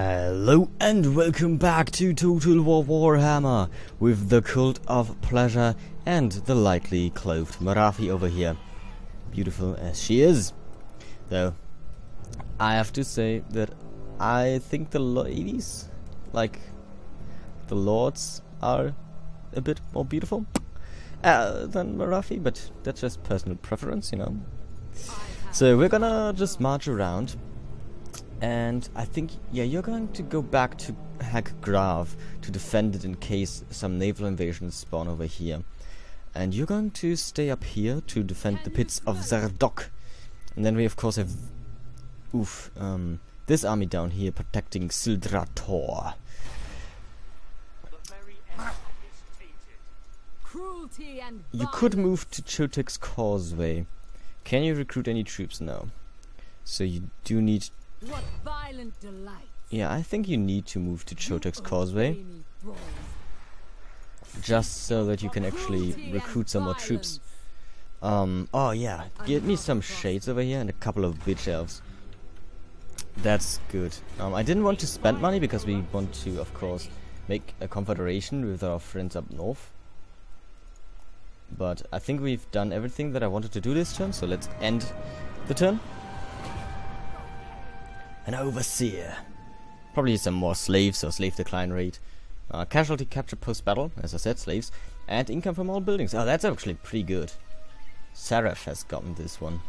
Hello and welcome back to Total War Warhammer with the Cult of Pleasure and the lightly clothed Morathi over here. Beautiful as she is. Though, I have to say that I think the ladies, like the lords, are a bit more beautiful uh, than Morathi, but that's just personal preference, you know. So we're gonna just march around and I think, yeah, you're going to go back to Grav to defend it in case some naval invasions spawn over here. And you're going to stay up here to defend the pits of Zardok. And then we of course have, oof, um, this army down here protecting Sildrator. You could move to Chotek's Causeway. Can you recruit any troops? No. So you do need yeah, I think you need to move to Chotek's Causeway. Just so that you can actually recruit some more troops. Um, oh yeah, get me some shades over here and a couple of bitch elves. That's good. Um, I didn't want to spend money because we want to, of course, make a confederation with our friends up north. But I think we've done everything that I wanted to do this turn, so let's end the turn an overseer. Probably some more slaves or slave decline rate. Uh, casualty capture post-battle, as I said, slaves. And income from all buildings. Oh, that's actually pretty good. Seraph has gotten this one.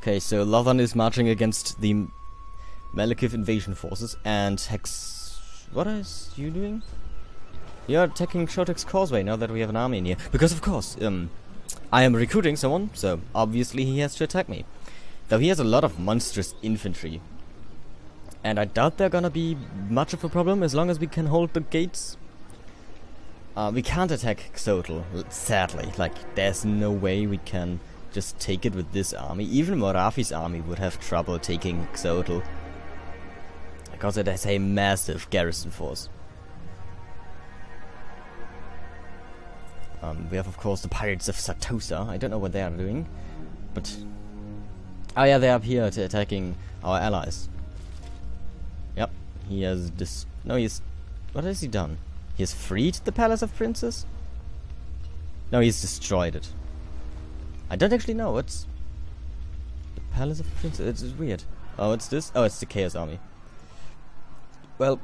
Okay, so Lothern is marching against the Malekith invasion forces. And Hex... What is you doing? You're attacking Chotek's Causeway now that we have an army in here. Because, of course, um, I am recruiting someone, so obviously he has to attack me. Though he has a lot of monstrous infantry. And I doubt they're gonna be much of a problem as long as we can hold the gates. Uh, we can't attack Xotl, sadly. Like, there's no way we can just take it with this army. Even Morathi's army would have trouble taking Xotl. Because it has a massive garrison force. Um, we have, of course, the Pirates of Sartosa. I don't know what they are doing. But Oh yeah, they're up here attacking our allies. Yep, he has dis- No, he's... What has he done? He has freed the Palace of Princes? No, he's destroyed it. I don't actually know, what's... The Palace of Princes? It's weird. Oh, it's this? Oh, it's the Chaos Army. Well,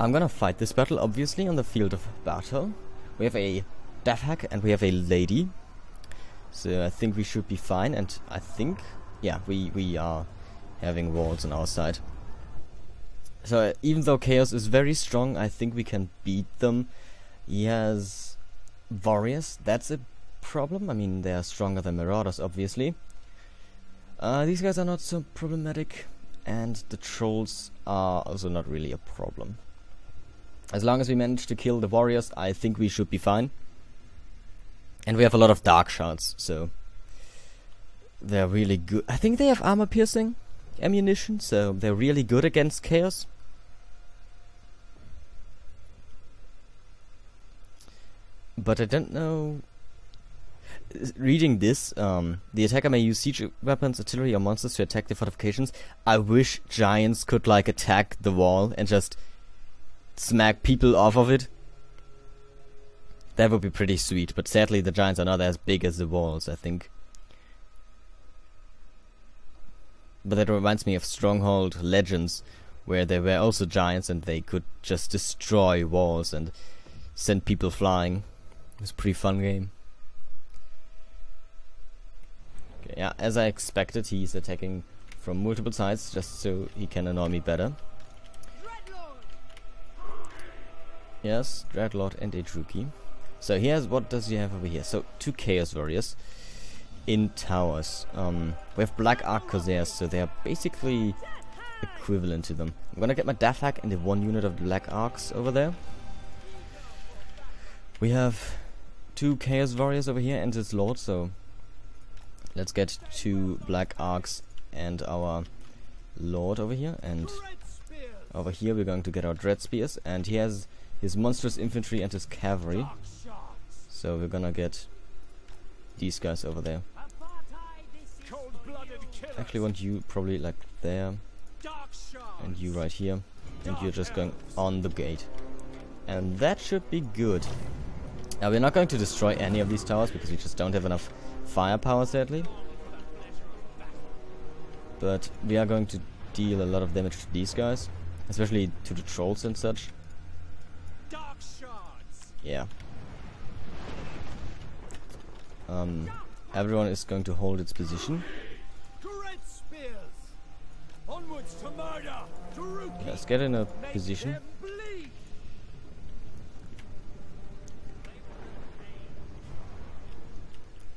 I'm gonna fight this battle, obviously, on the field of battle. We have a Death Hag and we have a Lady. So I think we should be fine, and I think, yeah, we, we are having walls on our side. So even though Chaos is very strong, I think we can beat them. He has warriors, that's a problem. I mean, they are stronger than Marauders, obviously. Uh, these guys are not so problematic, and the trolls are also not really a problem. As long as we manage to kill the warriors, I think we should be fine. And we have a lot of dark shards, so they're really good. I think they have armor piercing ammunition, so they're really good against chaos. But I don't know. Reading this, um, the attacker may use siege weapons, artillery, or monsters to attack the fortifications. I wish giants could like attack the wall and just smack people off of it. That would be pretty sweet, but sadly the giants are not as big as the walls, I think. But that reminds me of Stronghold Legends, where there were also giants and they could just destroy walls and send people flying. It was a pretty fun game. Yeah, as I expected, he's attacking from multiple sides just so he can annoy me better. Yes, Dreadlord and a Druchii. So he has, what does he have over here? So two Chaos Warriors in towers. Um, we have Black Ark Corsairs, so they are basically equivalent to them. I'm gonna get my Hack and the one unit of Black Arks over there. We have two Chaos Warriors over here and this Lord, so let's get two Black Arks and our Lord over here, and over here we're going to get our Dread Spears, and he has his monstrous infantry and his cavalry. So we're gonna get these guys over there. Actually want you probably like there. And you right here. And you're just going on the gate. And that should be good. Now we're not going to destroy any of these towers because we just don't have enough firepower sadly. But we are going to deal a lot of damage to these guys. Especially to the trolls and such. Yeah. Um, everyone is going to hold its position. Let's get in a position.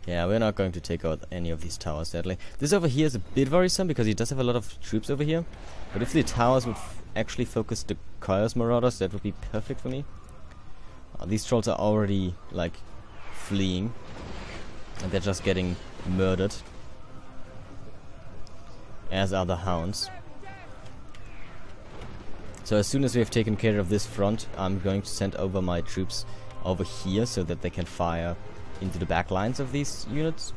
Yeah, we're not going to take out any of these towers, sadly. This over here is a bit worrisome because he does have a lot of troops over here. But if the towers would actually focus the Chaos Marauders, that would be perfect for me. These trolls are already, like, fleeing. And they're just getting murdered. As are the hounds. So as soon as we have taken care of this front, I'm going to send over my troops over here so that they can fire into the back lines of these units.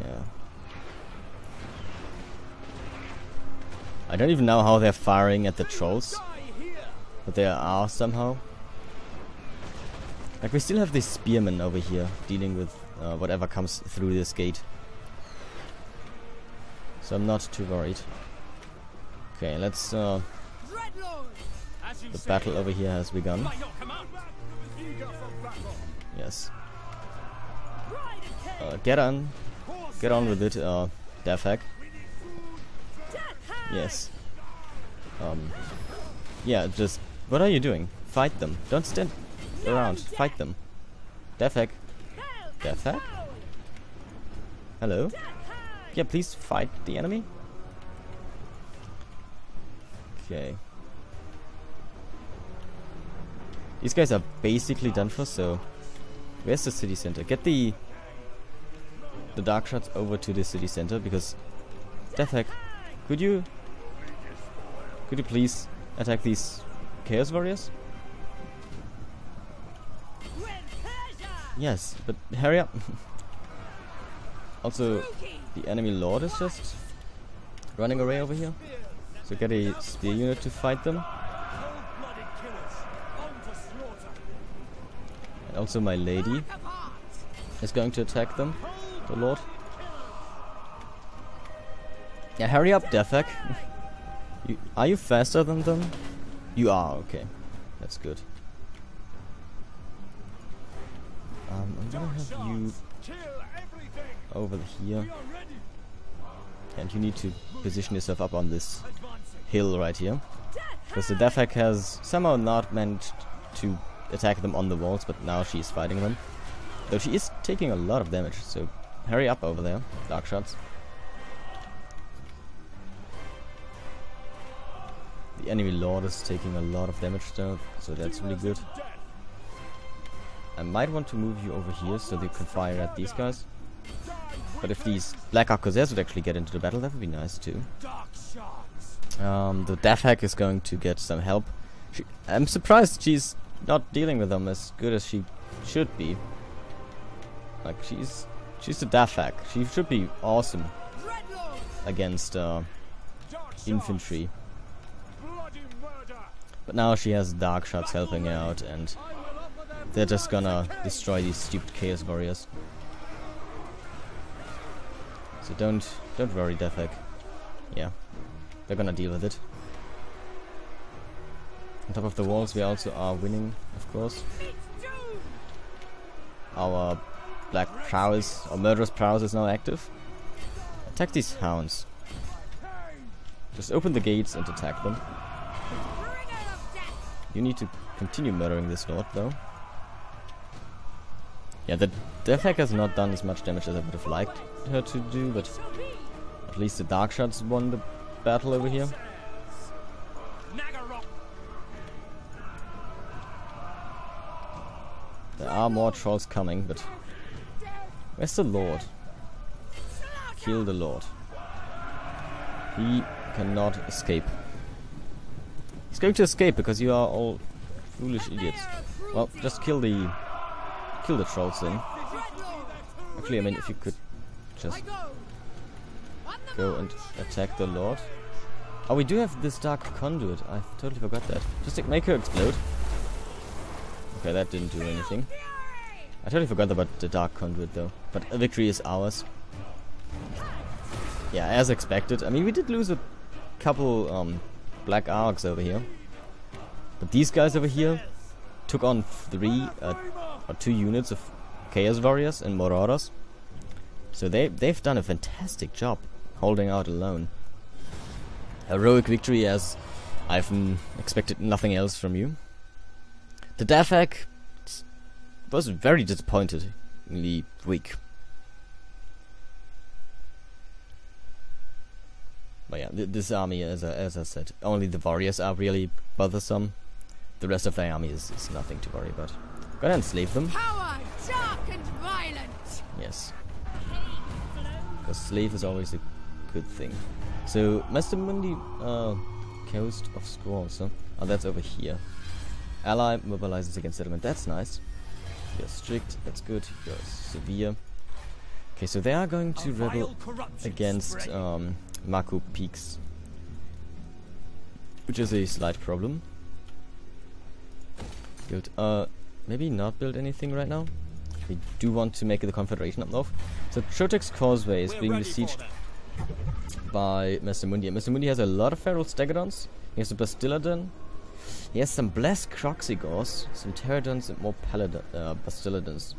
Yeah. I don't even know how they're firing at the trolls. But they are somehow. Like we still have these spearmen over here dealing with uh, whatever comes through this gate. So I'm not too worried. Okay, let's uh, the battle over here has begun. Yes. Uh, get on. Get on with it, uh, Defek. Yes. Um, yeah, just... What are you doing? Fight them. Don't stand around. Fight them. Defek. Defek? Hello? Yeah, please fight the enemy. Okay. These guys are basically done for, so... Where's the city center? Get the... The dark shots over to the city center, because... Death Hag, could you... Could you please attack these Chaos Warriors? Yes, but hurry up. also, the enemy lord is just running away over here. So get a spear unit to fight them. And also my lady is going to attack them, the lord. Yeah, hurry up, Defek. you, are you faster than them? You are, okay. That's good. Um, I'm gonna have you over here. And you need to position yourself up on this hill right here. Because the Defek has somehow not meant to attack them on the walls, but now she's fighting them. Though she is taking a lot of damage, so hurry up over there, dark shots. The enemy lord is taking a lot of damage though, so that's really good. I might want to move you over here so they can fire at these guys. But if these Black Arquebusiers would actually get into the battle, that would be nice too. Um, the Death Hag is going to get some help. She, I'm surprised she's not dealing with them as good as she should be. Like she's she's a Dafak. She should be awesome against uh, infantry. But now she has dark shots helping out and they're just gonna destroy these stupid chaos warriors. So don't don't worry, Defek. Yeah. They're gonna deal with it. On top of the walls we also are winning, of course. Our black prowess, or murderous prowess is now active. Attack these hounds. Just open the gates and attack them. You need to continue murdering this lord though. Yeah, the Death Hag has not done as much damage as I would have liked her to do, but at least the Dark Shots won the battle over here. There are more trolls coming, but... Where's the Lord? Kill the Lord. He cannot escape. He's going to escape because you are all foolish idiots. Well, just kill the... Kill the trolls then. Actually, I mean, if you could just go and attack the Lord. Oh, we do have this Dark Conduit. I totally forgot that. Just make her explode. Okay, that didn't do anything. I totally forgot about the Dark Conduit though. But a victory is ours. Yeah, as expected. I mean, we did lose a couple um, Black Arks over here. But these guys over here took on three uh, or two units of Chaos Warriors and Marauders. So they, they've done a fantastic job holding out alone. Heroic victory as I've expected nothing else from you. The Dafak was very disappointingly weak. But yeah, th this army, as I, as I said, only the warriors are really bothersome. The rest of the army is, is nothing to worry about. Go ahead and enslave them. Power, dark and violent. Yes. Because slave is always a good thing. So, Mazdamundi, uh, Coast of Squalls, huh? Oh, that's over here. Ally mobilizes against settlement, that's nice. You're strict, that's good. You're severe. Okay, so they are going to rebel against um, Mako Peaks. Which is a slight problem. Build, uh, maybe not build anything right now. We do want to make the Confederation up north. So Chotek's Causeway is being besieged by Mazdamundi. Master Mundi has a lot of Feral Stegadons. He has a Bastiladon. He has some Blessed Kroxigors, some Terradons, and more Paladin, uh, Bastiladons.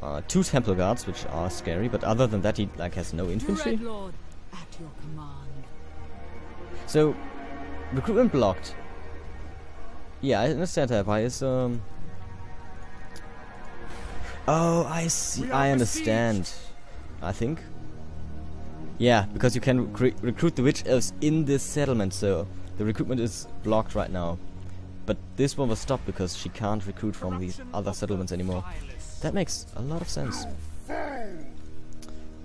Uh, two Temple Guards, which are scary, but other than that, he like has no infantry. Dreadlord, at your command. So, recruitment blocked. Yeah, I understand that. Why is um? Oh, I see. I understand. I think. Yeah, because you can recru recruit the witch elves in this settlement, so the recruitment is blocked right now. But this one was stopped because she can't recruit from these other settlements anymore. That makes a lot of sense.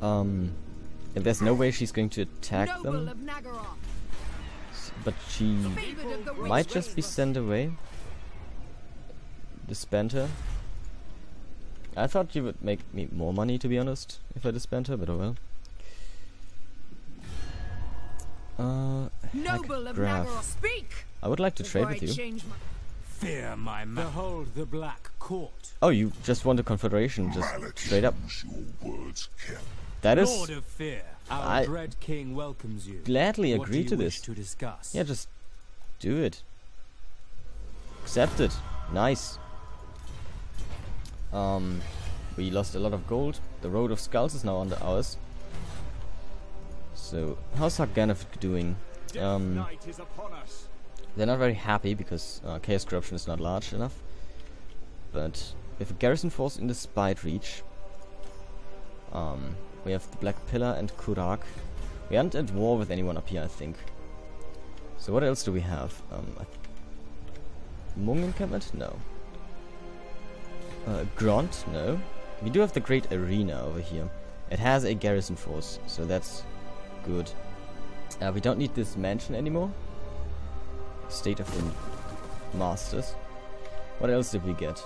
Um, if there's no way she's going to attack Noble them, of Naggaroth, s- but she the might just be sent away. Disband her. I thought you would make me more money, to be honest, if I disband her, but oh well. Uh, Noble of Graph. Naggaroth, speak. I would like to trade before I with you. change my- Fear my ma- Behold the Black Court. Oh, you just want a confederation, just straight up. Your words count. That is Lord of Fear, our I dread king welcomes you. gladly What agree to this. to discuss? Yeah, just do it. Accept it. Nice. Um, we lost a lot of gold. The Road of Skulls is now under ours. So, how's Harganov doing? Um, Night is upon us. they're not very happy because uh, Chaos Corruption is not large enough. But we have a garrison force in the Spite Reach. Um, we have the Black Pillar and Kurak. We aren't at war with anyone up here, I think. So what else do we have? Um, Mung encampment? No. Uh, Gront? No. We do have the Great Arena over here. It has a garrison force, so that's good. Uh, we don't need this mansion anymore. State of the Masters. What else did we get?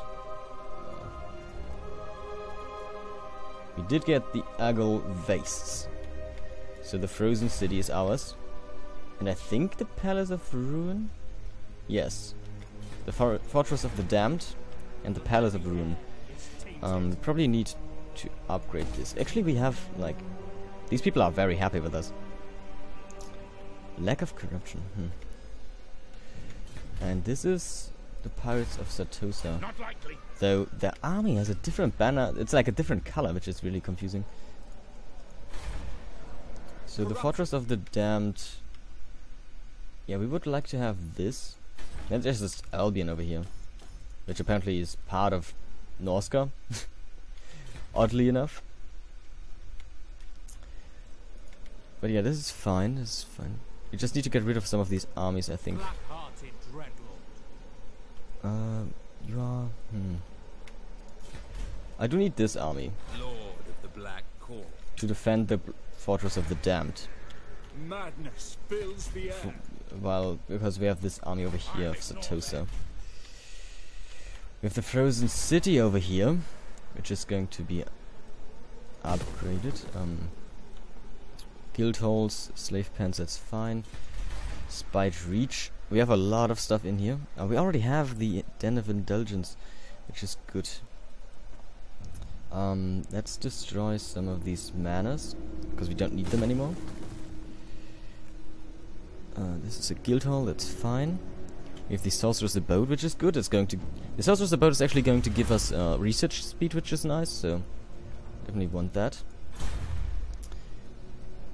We did get the Agel Wastes. So the frozen city is ours. And I think the Palace of Ruin? Yes. The for Fortress of the Damned and the Palace of Ruin. Um, probably need to upgrade this. Actually, we have, like... These people are very happy with us. Lack of corruption. Hmm. And this is the Pirates of Sartosa. Though their army has a different banner. It's like a different color, which is really confusing. So the Fortress of the Damned. Yeah, we would like to have this. Then there's this Albion over here, which apparently is part of Norsca. Oddly enough. But yeah, this is fine. This is fine. We just need to get rid of some of these armies, I think. Dreadlord. Uh, you are. Hmm. I do need this army Lord of the to defend the Fortress of the Damned. Madness fills the air. Well, because we have this army over here of Sartosa. We have the Frozen City over here, which is going to be upgraded. Um, guild halls, slave pens, that's fine. Spite reach. We have a lot of stuff in here. Uh, we already have the Den of Indulgence, which is good. Um, let's destroy some of these manners, because we don't need them anymore. Uh, this is a guild hall, that's fine. We have the Sorcerer's Abode, which is good. It's going to... The Sorcerer's Abode is actually going to give us uh, research speed, which is nice, so... Definitely want that.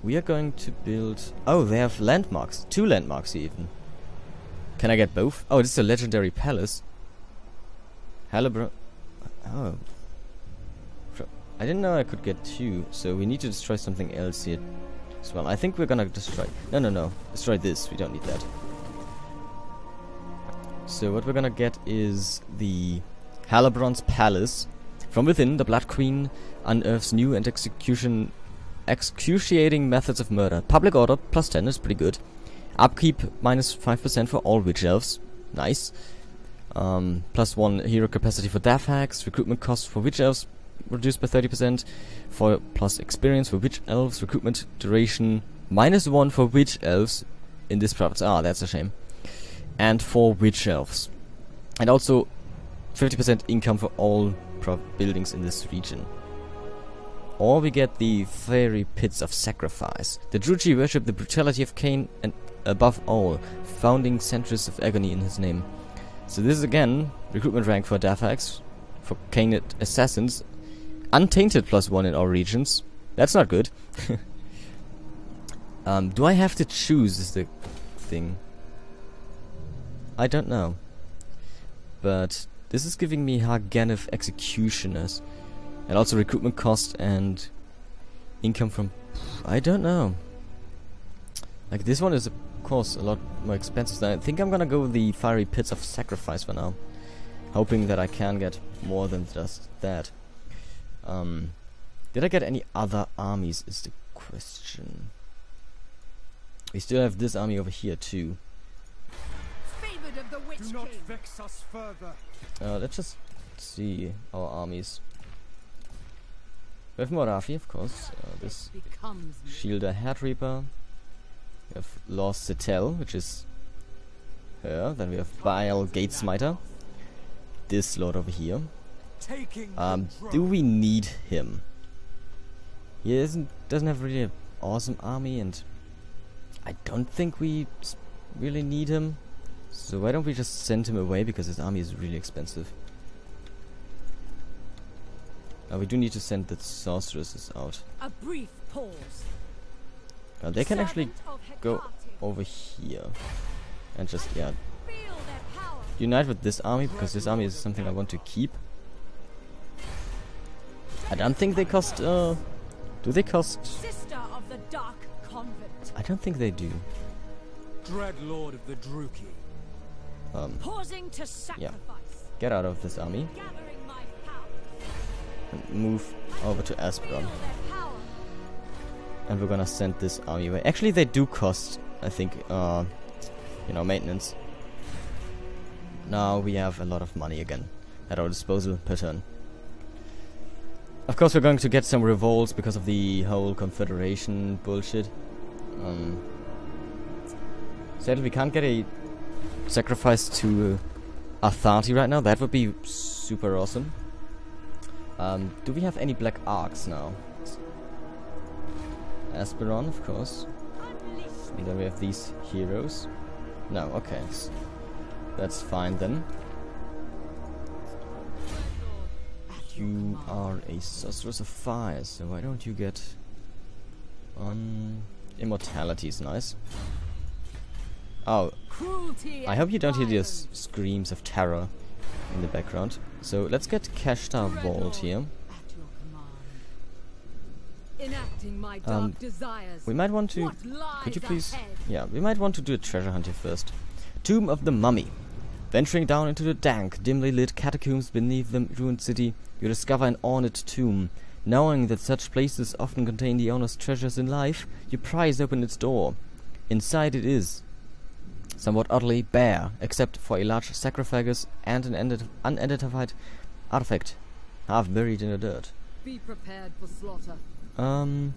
We are going to build... Oh, they have landmarks. Two landmarks even. Can I get both? Oh, this is a legendary palace. Halibra... Oh. I didn't know I could get two, so we need to destroy something else here as well. I think we're gonna destroy... No, no, no. Destroy this. We don't need that. So what we're gonna get is the Hellebron's Palace. From within, the Blood Queen unearths new and execution excruciating methods of murder. Public order plus 10 is pretty good. Upkeep minus 5% for all witch elves. Nice. Um, plus 1 hero capacity for death hags. Recruitment costs for witch elves reduced by 30%. For plus experience for witch elves. Recruitment duration minus 1 for witch elves in this province. Ah, that's a shame and for witch elves. And also 50% income for all buildings in this region. Or we get the fiery pits of sacrifice. The Druchii worship the brutality of Khaine and above all, founding centuries of agony in his name. So this is again recruitment rank for Dafax, for Cained assassins. Untainted plus one in all regions. That's not good. um, do I have to choose is the thing. I don't know. But this is giving me Har Ganeth Executioners. And also recruitment cost and income from... I don't know. Like this one is of course a lot more expensive. So I think I'm gonna go with the Fiery Pits of Sacrifice for now. Hoping that I can get more than just that. Um, did I get any other armies is the question. We still have this army over here too. Favored of the Witch Do not vex us further. Uh, let's just see our armies. We have Morathi, of course. Uh, this becomes me. Shielder Headreaper. We have Lost Cetel, which is her. Then we have Bile Gatesmiter. This lord over here. Taking Um, do we need him? He isn't doesn't have really an awesome army, and I don't think we really need him. So why don't we just send him away because his army is really expensive. Uh, we do need to send the sorceresses out. A brief pause. Uh, they can actually go over here and just yeah Feel their power. unite with this army because this army is something I want to keep. I don't think they cost. Uh, do they cost? Sister of the Dark Convent. I don't think they do. Dread Lord of the Druchii. Um, Pausing to sacrifice. get out of this army Gathering my power. and move over to Feel their power. And we're gonna send this army away. Actually, they do cost, I think, uh, you know, maintenance. Now we have a lot of money again at our disposal per turn. Of course, we're going to get some revolts because of the whole Confederation bullshit. Um, sadly, we can't get a sacrifice to uh, Atharti right now. That would be super awesome. Um, do we have any black arks now? Esperon, of course. And then we have these heroes. No, okay. That's fine then. You are a sorceress of fire, so why don't you get... Um, immortality is nice. Oh, I hope you don't hear the screams of terror in the background. So let's get Kashtar Vault here. At your command. Enacting my dark Um, desires. We might want to... Could you please... Yeah, we might want to do a treasure hunt here first. Tomb of the Mummy. Venturing down into the dank, dimly lit catacombs beneath the ruined city, you discover an ornate tomb. Knowing that such places often contain the owner's treasures in life, you prise open its door. Inside it is, somewhat oddly, bare, except for a large sarcophagus and an ended- unidentified artifact, half buried in the dirt. Be prepared for slaughter. Um,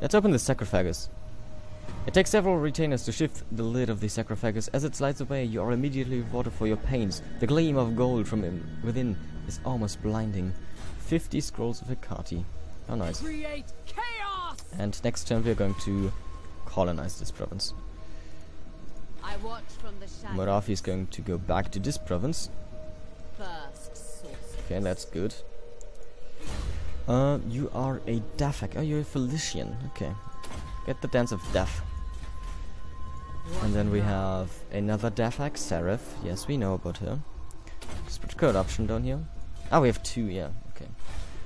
let's open the sarcophagus. It takes several retainers to shift the lid of the sarcophagus. As it slides away, you are immediately rewarded for your pains. The gleam of gold from in- within is almost blinding. 50 scrolls of Hecate. How nice. Create chaos! And next turn we are going to colonize this province. I watch from the shadows. Morathi is going to go back to this province. First. Okay, that's good. Uh, you are a Dafak. Oh, you're a Felician. Okay. Get the Dance of Death. And then we have another Dafak, Seraph. Yes, we know about her. Spirit code option down here. Ah, we have two, yeah, okay.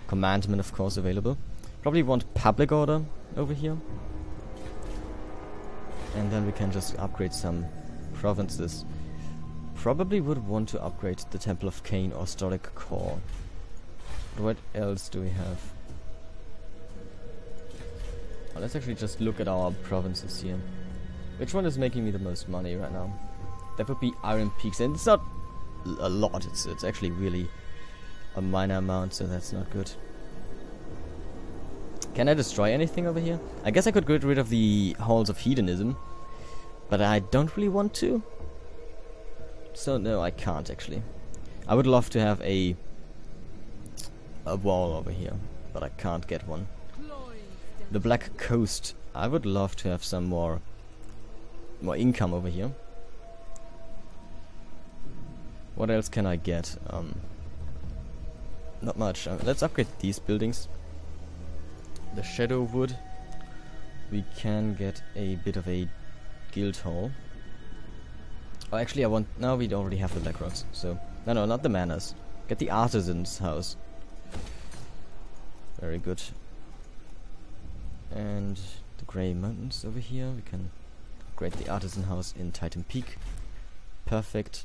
Commandment, of course, available. Probably want public order over here. And then we can just upgrade some provinces. Probably would want to upgrade the Temple of Khaine or Storic Core. What else do we have? Well, let's actually just look at our provinces here. Which one is making me the most money right now? That would be Iron Peaks, and it's not a lot. It's it's actually really a minor amount, so that's not good. Can I destroy anything over here? I guess I could get rid of the halls of hedonism, but I don't really want to. So no, I can't actually. I would love to have a a wall over here, but I can't get one. The Black Coast. I would love to have some more more income over here. What else can I get? Um, not much. Uh, let's upgrade these buildings. The Shadow Wood. We can get a bit of a guild hall. Oh, actually, I want. No, we already have the Black Rocks. So no, no, not the manors. Get the artisan's house. Very good. And the Grey Mountains over here. We can upgrade the artisan house in Titan Peak. Perfect.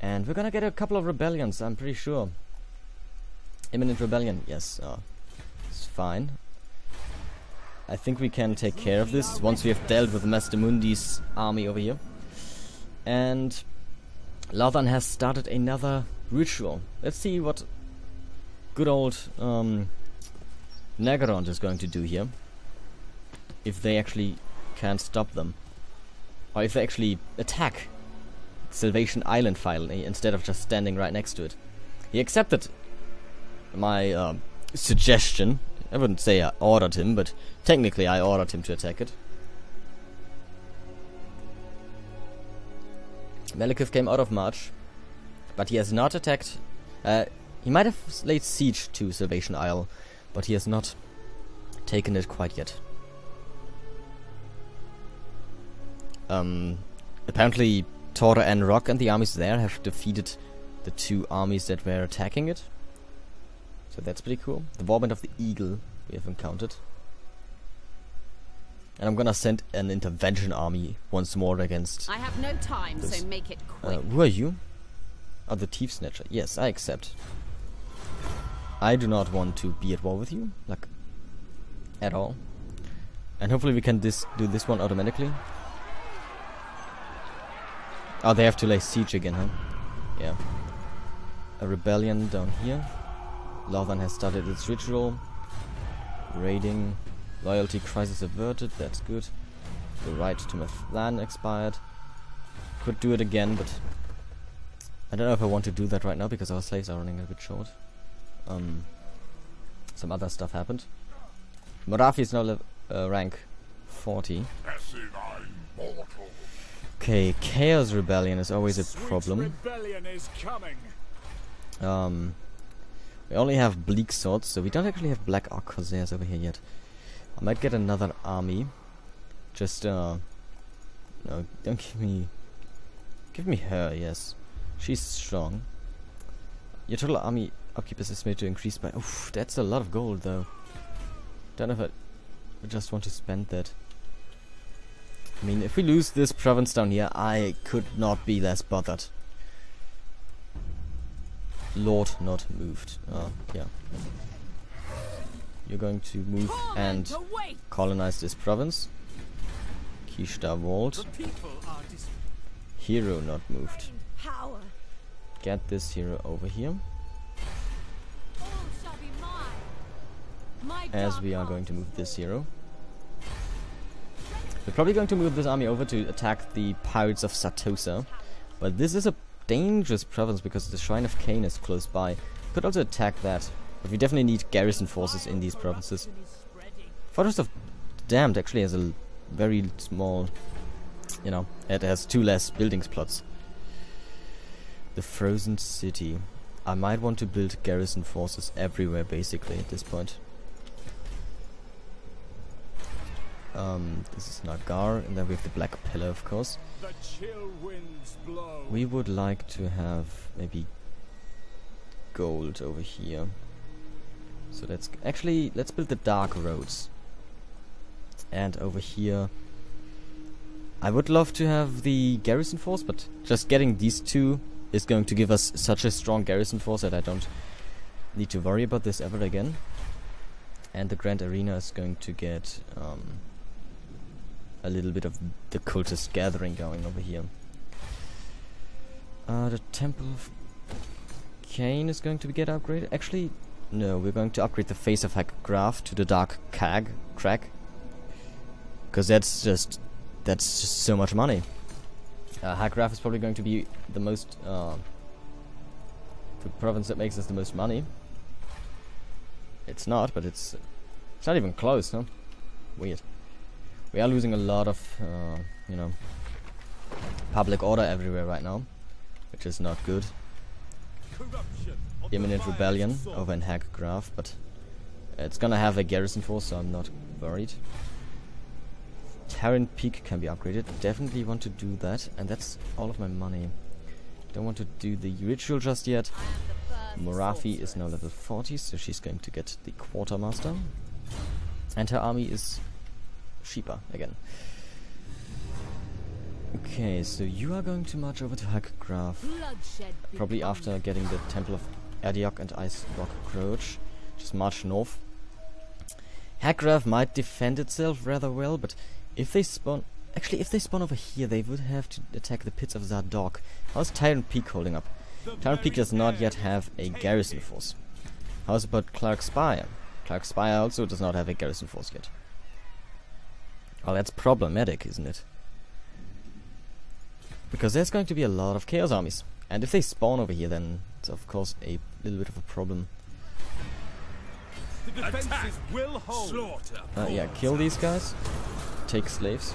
And we're gonna get a couple of rebellions, I'm pretty sure. Imminent rebellion, yes. Uh, it's fine. I think we can take care of this once we have dealt with Mazdamundi's army over here. And Lothern has started another ritual. Let's see what good old um, Naggarond is going to do here. If they actually can't stop them. Or if they actually attack Salvation Island finally, instead of just standing right next to it. He accepted my uh, suggestion. I wouldn't say I ordered him, but technically I ordered him to attack it. Melikov came out of March, but he has not attacked. Uh, he might have laid siege to Salvation Isle, but he has not taken it quite yet. Um, apparently, Tora and Rock and the armies there have defeated the two armies that were attacking it. So that's pretty cool. The Warband of the Eagle we have encountered. And I'm gonna send an intervention army once more against I have no time, This- so make it uh, quick. who are you? Oh, the Thief Snatcher. Yes, I accept. I do not want to be at war with you, like, at all. And hopefully we can this do this one automatically. Oh, they have to lay siege again, huh? Yeah. A rebellion down here. Lothern has started its ritual. Raiding. Loyalty crisis averted, that's good. The rite to Mathlann expired. Could do it again, but I don't know if I want to do that right now because our slaves are running a bit short. Um, some other stuff happened. Morathi is now uh, rank 40. Okay, Chaos Rebellion is always a problem. rebellion is coming. Um, we only have Bleak Swords, so we don't actually have Black Arc Corsairs over here yet. I might get another army. Just, uh... No, don't give me... Give me her, yes. She's strong. Your total army upkeep is estimated to increase by... Oof, that's a lot of gold, though. Don't know if I just want to spend that. I mean, if we lose this province down here, I could not be less bothered. Lord not moved. Oh, yeah. You're going to move and colonize this province. Kishta Vault. The people are dis- Hero not moved. Get this hero over here. As we are going to move this hero. We're probably going to move this army over to attack the Pirates of Sartosa. But this is a dangerous province because the Shrine of Khaine is close by. Could also attack that. But we definitely need garrison forces in these provinces. Fortress of Damned actually has a very small, you know, it has two less buildings plots. The Frozen City. I might want to build garrison forces everywhere basically at this point. Um, this is Nagar, and then we have the Black Pillar, of course. The chill winds blow. We would like to have maybe gold over here. So let's actually let's build the dark roads. And over here, I would love to have the garrison force, but just getting these two is going to give us such a strong garrison force that I don't need to worry about this ever again. And the Grand Arena is going to get um, a little bit of the cultist gathering going over here. Uh, the Temple of Khaine is going to get upgraded. Actually, no, we're going to upgrade the Face of Hag Graef to the Dark Cag, Crack. Because that's just, that's just so much money. Uh, Hag Graef is probably going to be the most, uh, the province that makes us the most money. It's not, but it's, it's not even close, huh? Weird. We are losing a lot of, uh, you know, public order everywhere right now, which is not good. Corruption Imminent rebellion over in Hag Graef, but it's gonna have a garrison force, so I'm not worried. Terran Peak can be upgraded. Definitely want to do that, and that's all of my money. Don't want to do the ritual just yet. I am the first Morathi is now level 40, so she's going to get the quartermaster. And her army is Sheepa again. Okay, so you are going to march over to Hag Graef. Probably after getting the Temple of Adiok and Ice Rock Croach. Just march north. Hag Graef might defend itself rather well, but if they spawn... Actually, if they spawn over here, they would have to attack the pits of Zardok. How's Tyrant Peak holding up? The Tyrant Peak does not yet have a garrison force. How's about Clark Spire? Clark Spire also does not have a garrison force yet. Well, that's problematic, isn't it? Because there's going to be a lot of Chaos armies. And if they spawn over here, then it's of course a little bit of a problem. The defenses will hold. Slaughter. Uh, yeah, kill these guys. Take slaves.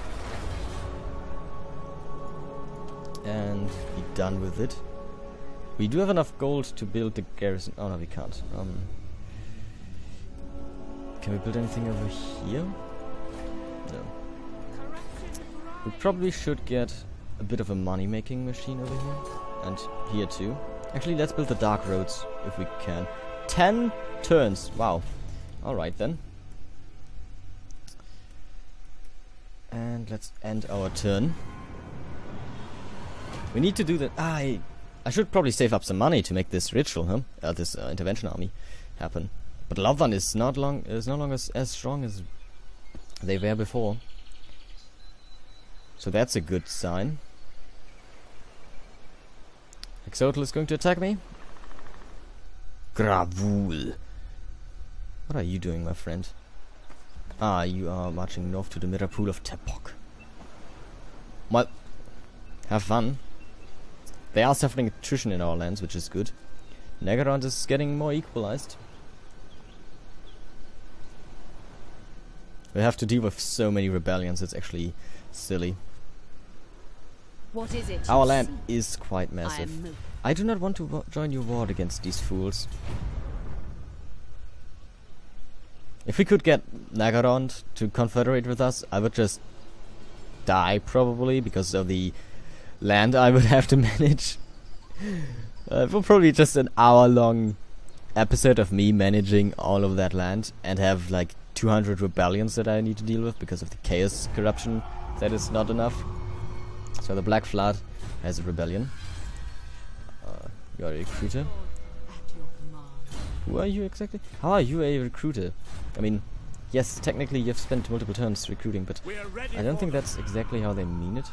And be done with it. We do have enough gold to build the garrison. Oh no, we can't. Um, can we build anything over here? We probably should get a bit of a money-making machine over here. And here too. Actually, let's build the dark roads if we can. Ten turns. Wow. Alright then. And let's end our turn. We need to do that. I, I should probably save up some money to make this ritual, huh? Uh, this uh, intervention army happen. But Lovan is not long is no longer s- as strong as they were before. So that's a good sign. Exotel is going to attack me. Gravul. What are you doing, my friend? Ah, you are marching north to the mirror pool of Tepok. Well, have fun. They are suffering attrition in our lands, which is good. Naggarond is getting more equalized. We have to deal with so many rebellions, it's actually silly. What is it? Our land seek? is quite massive. moved. I do not want to join your war against these fools. If we could get Naggarond to confederate with us, I would just die probably because of the land I would have to manage. Uh, it will probably just an hour long episode of me managing all of that land and have like 200 rebellions that I need to deal with because of the chaos corruption that is not enough. So the Black Flood has a rebellion. Uh, you are a recruiter. At your command. Who are you exactly? How are you a recruiter? I mean, yes, technically you've spent multiple turns recruiting, but We are ready I don't think that's exactly how they mean it.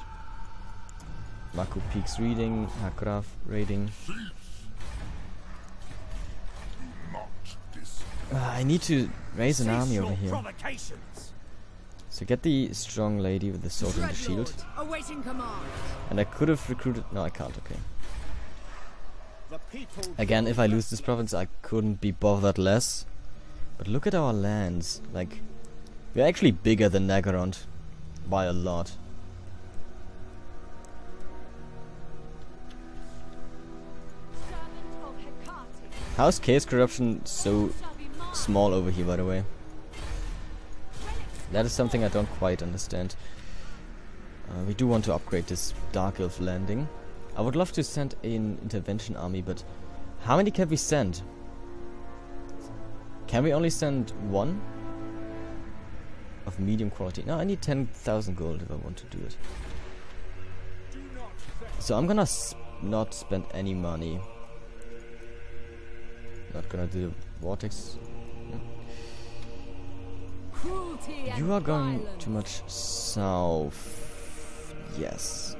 Maku Peaks reading, Hag Graef raiding. Uh, I need to raise an army over here. So get the strong lady with the sword and the shield. And I could have recruited... No, I can't, okay. Again, if I lose this province, I couldn't be bothered less. But look at our lands. Like, we're actually bigger than Naggarond. By a lot. Servant of Hecate. How is Chaos Corruption so Shall be mine. small over here, by the way? That is something I don't quite understand. Uh, we do want to upgrade this Dark Elf landing. I would love to send an intervention army, but how many can we send? Can we only send one? Of medium quality. No, I need 10,000 gold if I want to do it. So I'm gonna s not spend any money. Not gonna do vortex. Cruelty and You are going violence. too much south. Yes.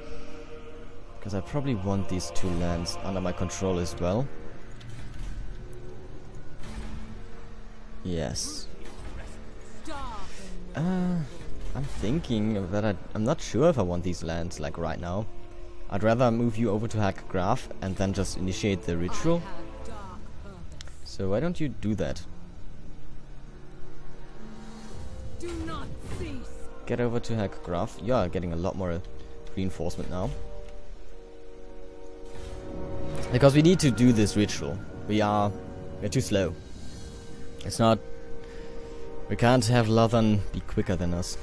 Because I probably want these two lands under my control as well. Yes. Uh, I'm thinking that I, I'm not sure if I want these lands like right now. I'd rather move you over to Hag Graef and then just initiate the ritual. I have dark purpose. So why don't you do that? Get over to Hag Graef. You are getting a lot more reinforcement now. Because we need to do this ritual. We are we're too slow. It's not we can't have Lothern be quicker than us.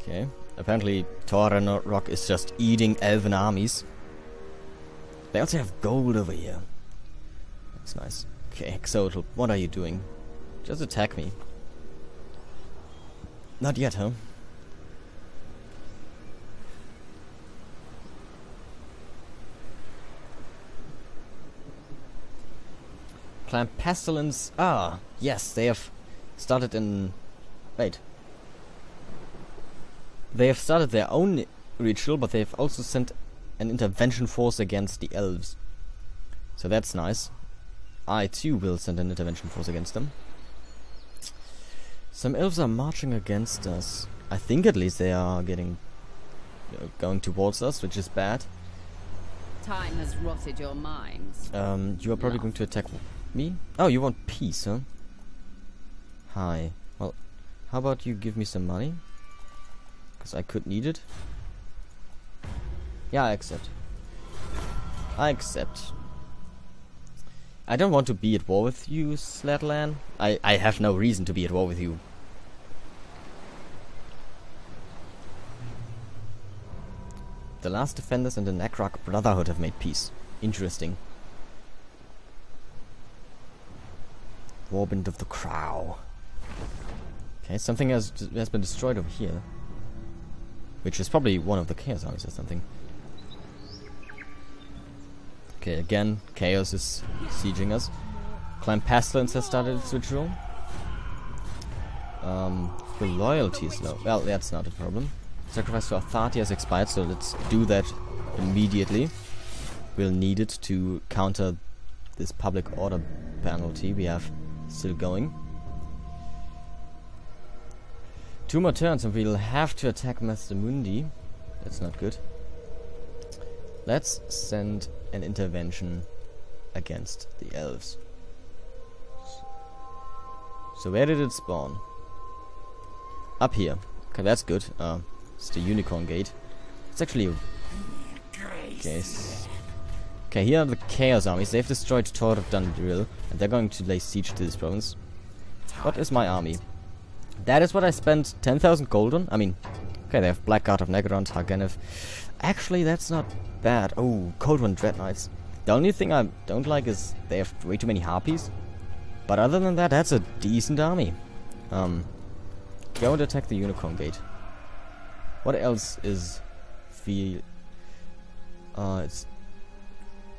Okay. Apparently Thorin Rock is just eating elven armies. They also have gold over here. That's nice. Okay, Exotl, what are you doing? Just attack me. Not yet, huh? Clan Pestilence. Ah, yes, they have started in. Wait. They have started their own ritual, but they have also sent an intervention force against the elves. So that's nice. I too will send an intervention force against them. Some elves are marching against us. I think at least they are getting uh, going towards us, which is bad. Time has rotted your minds. Um, you are probably No. going to attack me. Oh, you want peace, huh? Hi. Well, how about you give me some money? Because I could need it. Yeah, I accept. I accept. I don't want to be at war with you, Slatlan. I, I have no reason to be at war with you. The last defenders and the Necrarch Brotherhood have made peace. Interesting. Warband of the Crow. Okay, something has has been destroyed over here. Which is probably one of the Chaos Armies or something. Okay, again, Chaos is sieging us. Clan Pestilence has started its ritual. Um, the loyalty is low. Well, that's not a problem. Sacrifice to Atharti has expired, so let's do that immediately. We'll need it to counter this public order penalty we have still going. Two more turns and we'll have to attack Mazdamundi. That's not good. Let's send an intervention against the elves. So where did it spawn? Up here. Okay, that's good. Uh, it's the Unicorn Gate. It's actually... Okay, okay, here are the Chaos Armies. They've destroyed Tor of Dundril, and they're going to lay siege to this province. What is my army? That is what I spent 10,000 gold on. I mean, okay, they have Blackguard of Naggarond, Targanev. Actually, that's not bad. Oh, Cold One Dread Knights. The only thing I don't like is they have way too many harpies. But other than that, that's a decent army. Um, go and attack the Unicorn Gate. What else is feel? Uh, it's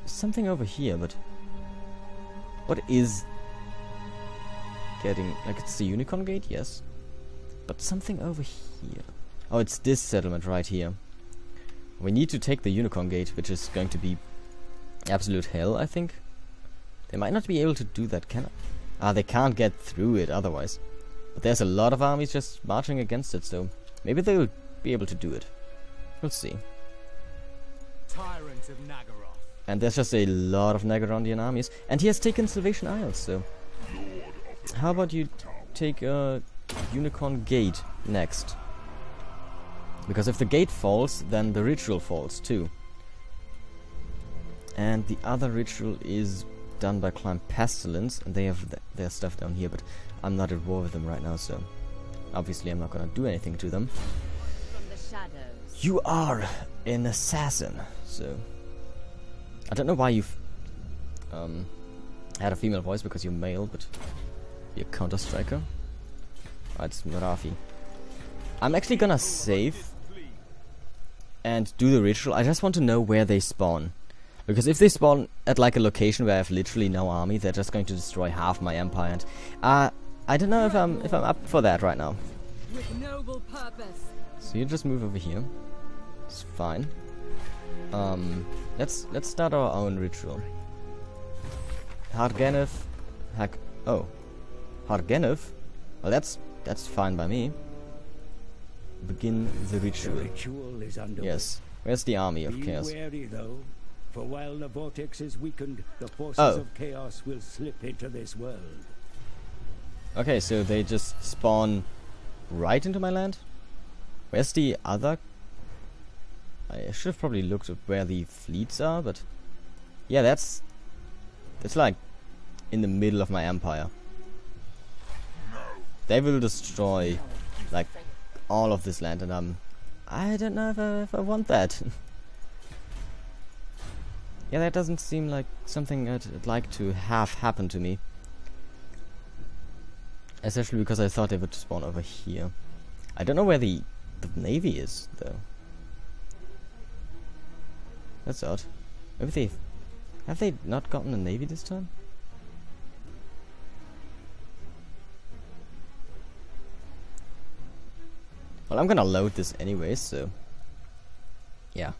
something over here, but what is getting like it's the Unicorn Gate? Yes, but something over here. Oh, it's this settlement right here. We need to take the Unicorn Gate, which is going to be absolute hell, I think. They might not be able to do that, can I? Ah, they can't get through it otherwise. But there's a lot of armies just marching against it, so maybe they'll be able to do it. We'll see. Tyrant of Naggaroth. And there's just a lot of Naggarondian armies. And he has taken Salvation Isles, so... How about you take uh, Unicorn Gate next? Because if the gate falls, then the ritual falls too. And the other ritual is done by Clan Pestilence, and they have th their stuff down here, but I'm not at war with them right now, so... Obviously I'm not gonna do anything to them. The. You are an assassin, so... I don't know why you've um, had a female voice because you're male, but you're Counter Striker. Oh, it's Marafi. I'm actually gonna save and do the ritual. I just want to know where they spawn. Because if they spawn at like a location where I have literally no army, they're just going to destroy half my empire. And uh, I don't know if I'm if I'm up for that right now. With noble purpose. So you just move over here. It's fine. Um, let's let's start our own ritual. Har Ganeth, Hak. Oh, Har Ganeth. Well, that's that's fine by me. Begin the The ritual. ritual is underway. Yes. Where's the army of Be chaos? wary though, for while the vortex is weakened, the forces Oh. of chaos will slip into this world. Okay, so they just spawn right into my land. Where's the other? I should have probably looked at where the fleets are, but yeah, that's it's like in the middle of my empire. They will destroy like all of this land, and um, I don't know if I, if I want that. yeah, that doesn't seem like something I'd, I'd like to have happen to me. Especially because I thought they would spawn over here. I don't know where the the navy is though. That's odd. Maybe they have they not gotten a navy this time? Well, I'm gonna load this anyway, so yeah.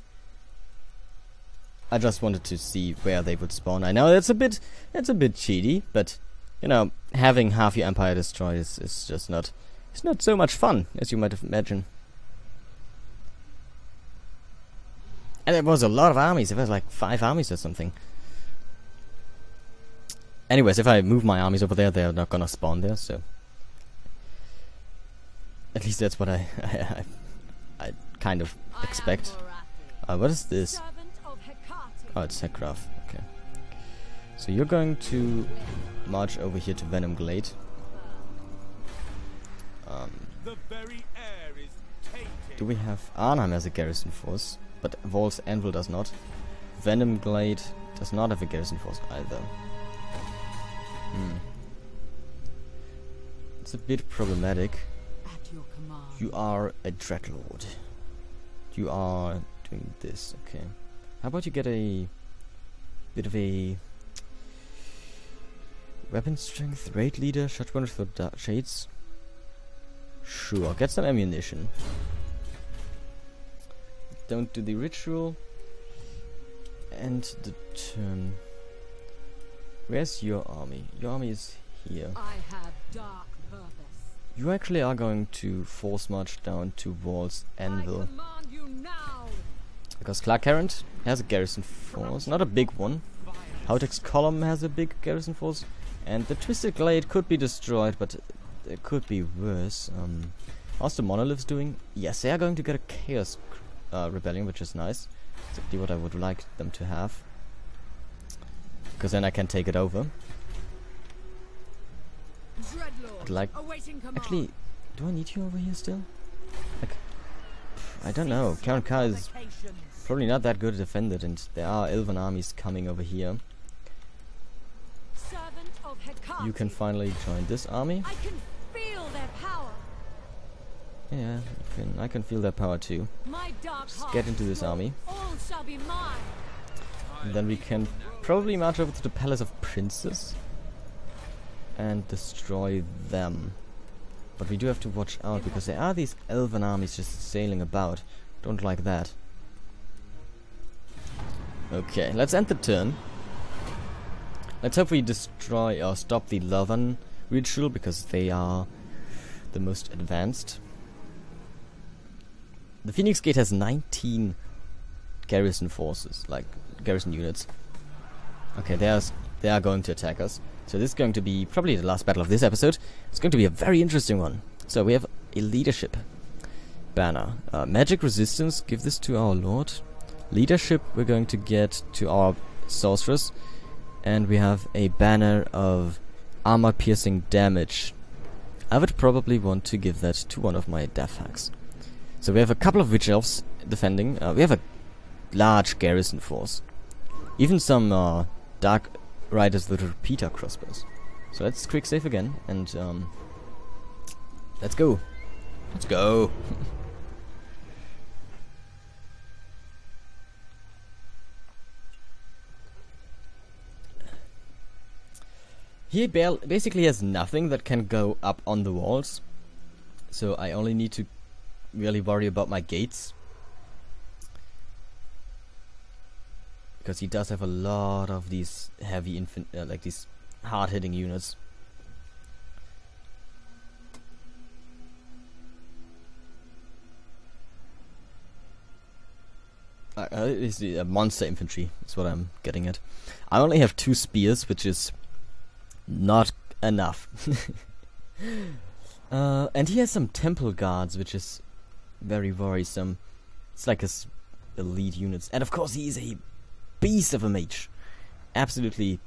I just wanted to see where they would spawn. I know that's a bit, it's a bit cheaty, but you know, having half your empire destroyed is, is just not, it's not so much fun as you might imagine. And it was a lot of armies. It was like five armies or something. Anyways, if I move my armies over there, they're not gonna spawn there. So, at least that's what I I, I, I kind of expect. Uh, what is this? Oh, it's Hag Graef. Okay. So you're going to march over here to Venom Glade. Um, do we have Arnhem as a garrison force? But Vaul's Anvil does not. Venom Glade does not have a garrison force either. Hmm. It's a bit problematic. At your command. You are a Dreadlord. You are doing this, okay. How about you get a bit of a weapon strength, raid leader, shot bonus for shades? Sure, get some ammunition. Don't do the ritual. And the turn. Where's your army? Your army is here. I have dark. You actually are going to force march down to Vaul's Anvil. I command you now. Because Clar Karond has a garrison force, not a big one. Hotek's Column has a big garrison force. And the Twisted Glade could be destroyed, but it could be worse. Um, how's the Monoliths doing? Yes, they are going to get a Chaos uh, Rebellion, which is nice. Exactly what I would like them to have. Because then I can take it over. I'd like- Actually, do I need you over here still? Like, I don't know. Count K is probably not that good defended, and there are elven armies coming over here. Servant of Hecate. You can finally join this army. I can feel their power. Yeah, I can, I can feel their power too. Just get into this army. All shall be mine. And then we can probably march over to the Palace of Princes and destroy them. But we do have to watch out because there are these elven armies just sailing about. Don't like that. Okay, let's end the turn. Let's hope we destroy or stop the Lothern ritual because they are the most advanced. The Phoenix Gate has 19 garrison forces, like garrison units. Okay, they are they are going to attack us. So this is going to be probably the last battle of this episode. It's going to be a very interesting one. So we have a leadership banner. Uh, magic resistance, give this to our lord. Leadership we're going to get to our sorceress. And we have a banner of armor piercing damage. I would probably want to give that to one of my death hags. So we have a couple of witch elves defending. Uh, we have a large garrison force. Even some uh, dark riders the repeater crossbows. So let's quick save again and um, let's go. Let's go. He ba- basically has nothing that can go up on the walls. So I only need to really worry about my gates. Because he does have a lot of these heavy infant, uh, like these hard-hitting units. Uh, uh, it's uh, monster infantry is what I'm getting at. I only have two spears, which is not enough. uh, and he has some temple guards, which is very worrisome. It's like his elite units, and of course he is a beast of a mage. Absolutely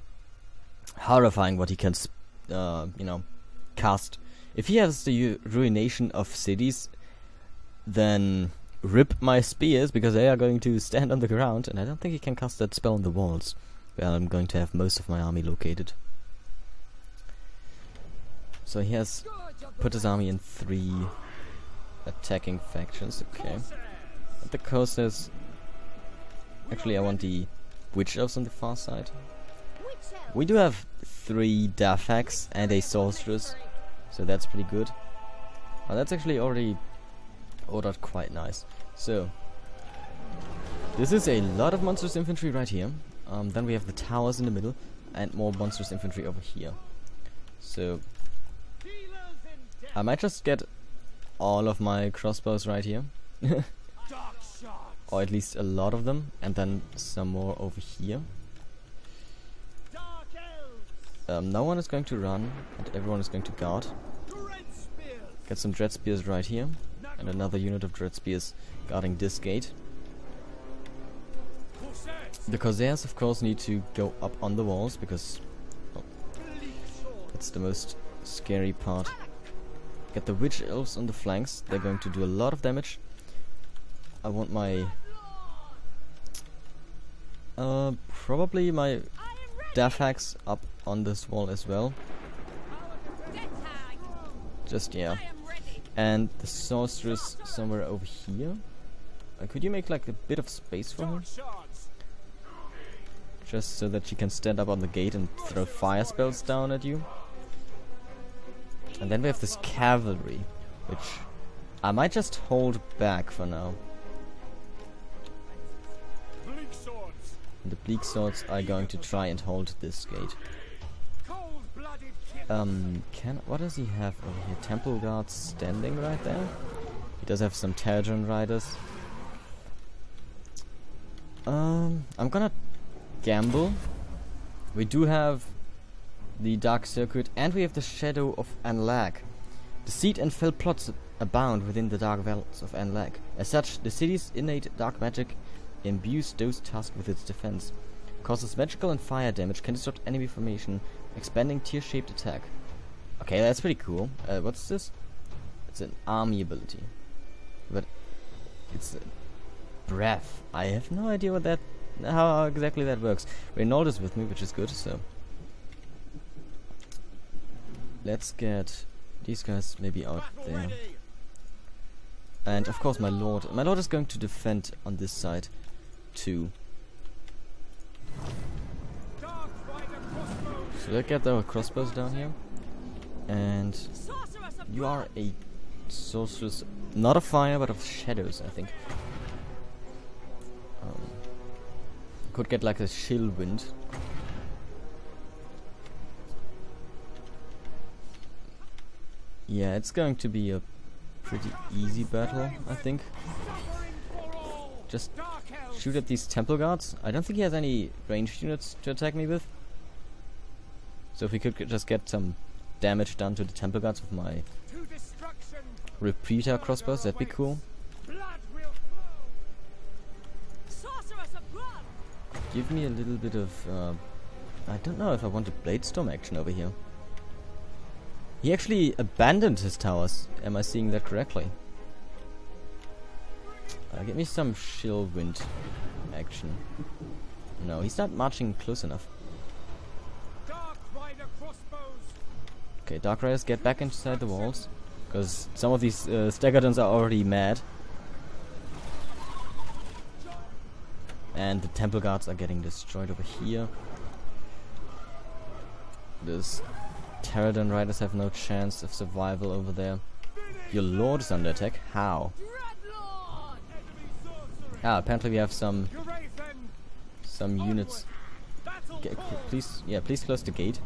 horrifying what he can, uh, you know, cast. If he has the ruination of cities, then rip my spears because they are going to stand on the ground, and I don't think he can cast that spell on the walls, where I'm going to have most of my army located. So he has put his army in three attacking factions. Okay. The coast there's actually I want the witch elves on the far side. We do have three Death Hags and a sorceress, so that's pretty good. Oh, that's actually already ordered quite nice. So this is a lot of monstrous infantry right here. Um, then we have the towers in the middle and more monstrous infantry over here. So I might just get all of my crossbows right here. or at least a lot of them. And then some more over here. Um, no one is going to run. And everyone is going to guard. Get some dread spears right here. And another unit of dread spears guarding this gate. The Corsairs of course need to go up on the walls because well, that's the most scary part. Get the witch elves on the flanks. They're going to do a lot of damage. I want my uh probably my death up on this wall as well. Just yeah. And the sorceress somewhere over here. Uh, could you make like a bit of space for her? Just so that she can stand up on the gate and throw fire spells down at you. And then we have this cavalry, which I might just hold back for now. The bleak swords are going to try and hold this gate. Um, can what does he have over here? Temple guards standing right there. He does have some Terradon riders. Um, I'm gonna gamble. We do have the Dark Circuit, and we have the Shadow of Anlec. Deceit and fell plots abound within the Dark Valles of Anlec. As such, the city's innate dark magic imbues those tasked with its defense. Causes magical and fire damage, can disrupt enemy formation, expanding tier-shaped attack. Okay, that's pretty cool. Uh, what's this? It's an army ability. But it's a breath. I have no idea what that, how exactly that works. Reynold is with me, which is good, so. Let's get these guys maybe out there. And of course my lord. My lord is going to defend on this side two. So look at the crossbows down here, and you are a sorceress, not of fire, but of shadows, I think. Um, could get like a chill wind. Yeah, it's going to be a pretty easy battle, I think. Just shoot at these temple guards. I don't think he has any ranged units to attack me with. So if we could just get some damage done to the temple guards with my repeater crossbows, that'd be cool. Give me a little bit of... Uh, I don't know if I want a blade storm action over here. He actually abandoned his towers. Am I seeing that correctly? Uh, give me some chill wind action. No, he's not marching close enough. Dark rider crossbows. Okay, Dark Riders, get back inside the walls. Because some of these uh, Stegadons are already mad. And the Temple Guards are getting destroyed over here. This Terradon Riders have no chance of survival over there. Your Lord is under attack. How? Dreadlord! Enemy sorcery. Ah, apparently we have some some units. Call. please, yeah, please close the gate.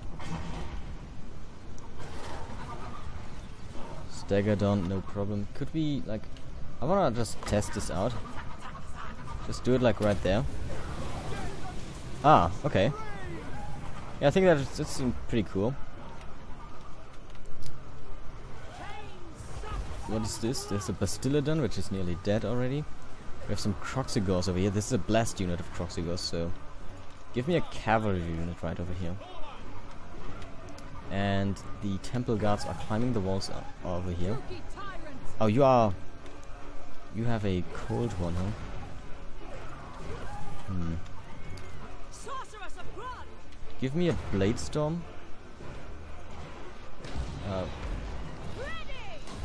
Stegadon, no problem. Could we like? I wanna just test this out. Just do it like right there. Ah, okay. Yeah, I think that's that's mm, pretty cool. What is this? There's a Bastiladon, which is nearly dead already. We have some Kroxigors over here. This is a blast unit of Kroxigors, so Give me a cavalry unit right over here. And the temple guards are climbing the walls over here. Oh, you are... You have a cold one, huh? Hmm. Sorceress of blood! Give me a blade storm. Uh,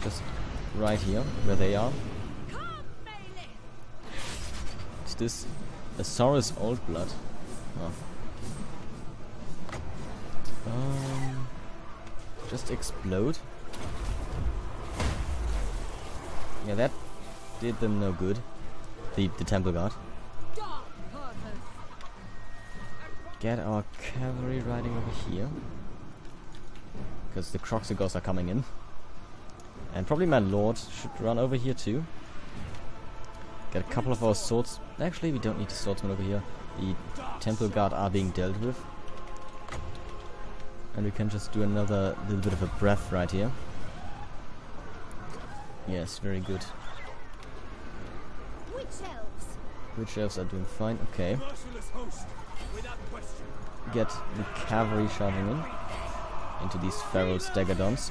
just right here, where they are. This a Saurus Old Blood? Oh. Um, just explode. Yeah, that did them no good. The the temple guard. Get our cavalry riding over here. Because the Kroxigors are coming in. And probably my lord should run over here too. Get a couple of our swords. Actually, we don't need the swordsman over here. The temple guard are being dealt with. And we can just do another little bit of a breath right here. Yes, very good. Witch elves! Witch elves are doing fine. Okay. Merciless host. Without question. Get the cavalry charging in. Into these feral stegadons.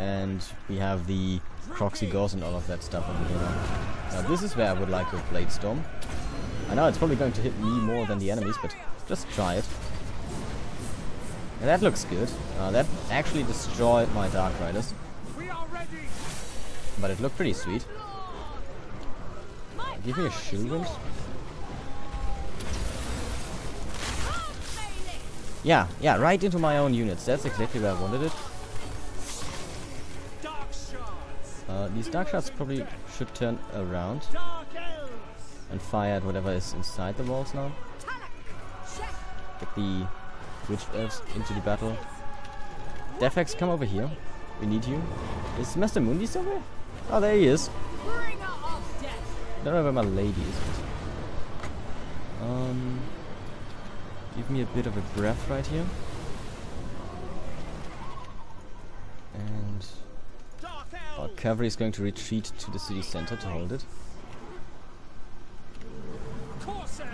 And we have the Kroxigors and all of that stuff over here now. This is where I would like a Blade Storm. I know it's probably going to hit me more than the enemies, but just try it. Yeah, that looks good. Uh, that actually destroyed my Dark Riders, but it looked pretty sweet. Give me a shield! Yeah, yeah, right into my own units. That's exactly where I wanted it. Uh, these Dark Shards probably should turn around and fire at whatever is inside the walls now. Get the Witch Elves into the battle. Defex, come over here. We need you. Is Mazdamundi somewhere? Oh, there he is. Don't know where my lady is. But um, give me a bit of a breath right here. And our cavalry is going to retreat to the city center to hold it. Corsairs.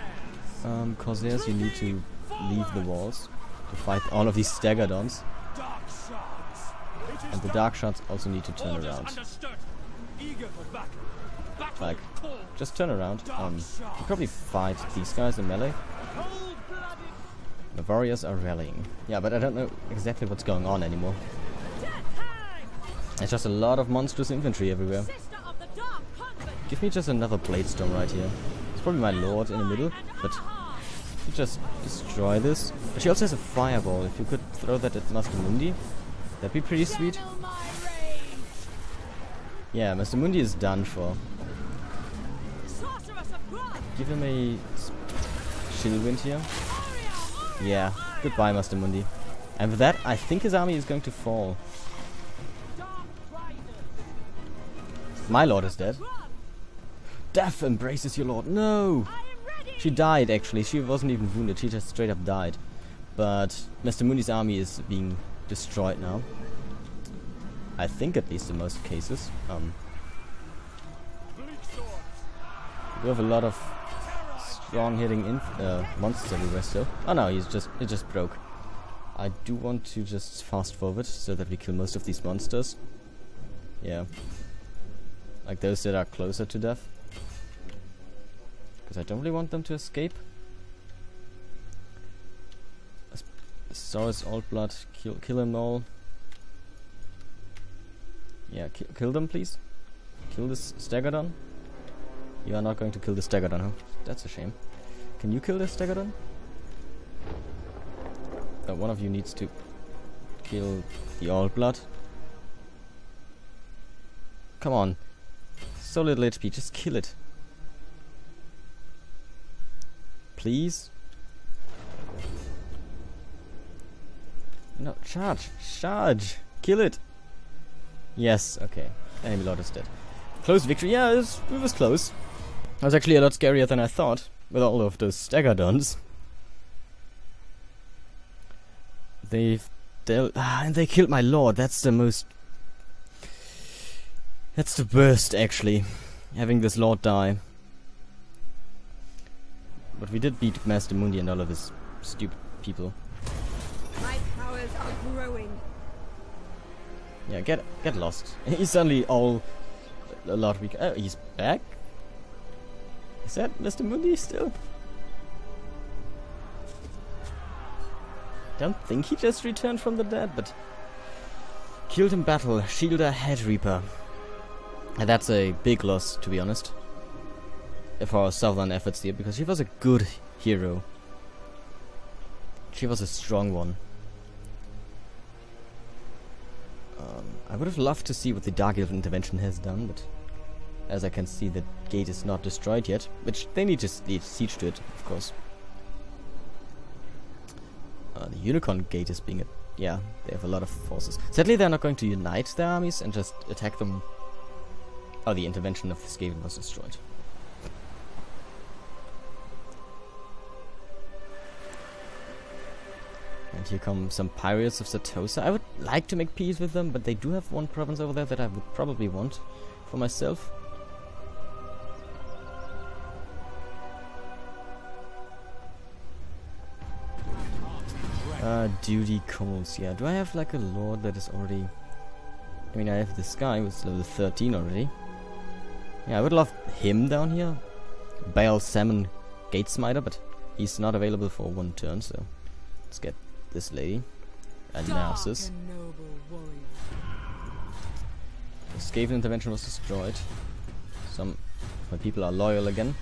Um, Corsairs, you need to leave the walls to fight all of these Stegadons. Dark shards. It is And the Dark Shards also need to turn around. Understood. Eager for battle. Battle Like. Just turn around. Um, you probably fight these guys in melee. The warriors are rallying. Yeah, but I don't know exactly what's going on anymore. There's just a lot of monstrous infantry everywhere. Sister of the dark convent! Give me just another blade storm right here. It's probably my lord in the middle, but you just destroy this. She also has a fireball. If you could throw that at Mazdamundi, that'd be pretty sweet. Channel my rage! Yeah, Mazdamundi is done for. Sorceress of blood! Give him a shield wind here. Yeah, goodbye, Mazdamundi. And with that, I think his army is going to fall. My lord is dead. Death embraces your lord. No! She died actually. She wasn't even wounded. She just straight up died. But Mazdamundi's army is being destroyed now. I think at least in most cases. Um, we have a lot of strong hitting in uh, monsters everywhere still. Oh no, he's just it just broke. I do want to just fast forward so that we kill most of these monsters. Yeah. Like those that are closer to death. Because I don't really want them to escape. Saurus Old Blood, kill, kill them all. Yeah, ki kill them please. Kill this Stegadon. You are not going to kill the Stegadon, huh? That's a shame. Can you kill the Stegadon? Uh, one of you needs to kill the Old Blood. Come on. So little HP, just kill it. Please? No, charge! Charge! Kill it! Yes, okay. Enemy Lord is dead. Close victory, yeah, it was, it was close. That was actually a lot scarier than I thought, with all of those Stegadons. They've dealt. Ah, and they killed my lord. That's the most. That's the worst, actually. Having this lord die. But we did beat Mazdamundi and all of his stupid people. My powers are growing. Yeah, get get lost. He's suddenly all a lot weaker. Oh, he's back. Is that Mazdamundi still? Don't think he just returned from the dead, but killed in battle, Shielder Head Reaper. And that's a big loss, to be honest, for our southern efforts here, because she was a good hero. She was a strong one. Um, I would have loved to see what the Dark Elf intervention has done, but as I can see, the gate is not destroyed yet, which they need to leave siege to it, of course. Uh, the Unicorn Gate is being a yeah, they have a lot of forces. Sadly, they're not going to unite their armies and just attack them. Oh, the intervention of the Skaven was destroyed. And here come some pirates of Sartosa. I would like to make peace with them, but they do have one province over there that I would probably want for myself. Uh, duty calls. Yeah, do I have like a lord that is already... I mean, I have this guy who's level 13 already. Yeah, I would love him down here. Bale Salmon Gate Smiter, but he's not available for one turn, so... Let's get this lady. And Narcissus. and. The Skaven intervention was destroyed. Some my people are loyal again.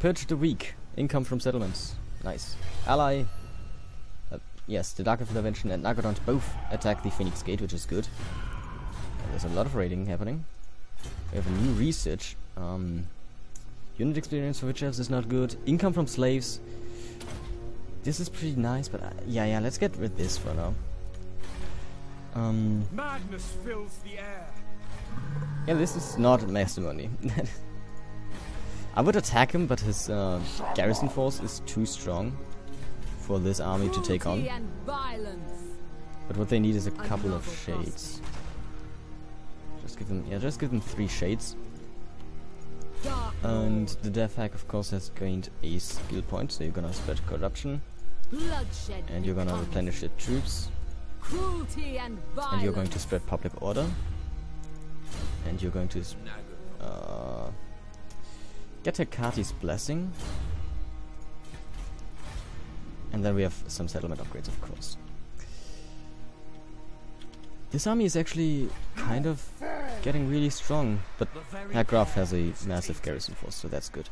Purge the weak. Income from settlements. Nice. Ally. Uh, yes, the Dark intervention and Nagadons both attack the Phoenix Gate, which is good. And there's a lot of raiding happening. We have a new research. Um, unit experience for witch is not good. Income from slaves. This is pretty nice, but uh, yeah, yeah, let's get rid of this for now. Um, Madness fills the air. yeah, this is not Mazdamundi. I would attack him, but his uh, garrison force is too strong for this army to take on. But what they need is a couple of Another shades. Just give them, yeah, just give them three shades. And the Death Hag, of course, has gained a skill point, so you're gonna spread corruption, bloodshed. and you're gonna replenish your troops, Cruelty and violence. and you're going to spread public order, and you're going to uh, get Hekarti's blessing, and then we have some settlement upgrades, of course. This army is actually kind of getting really strong, but Hag Graef has a massive garrison force, so that's good.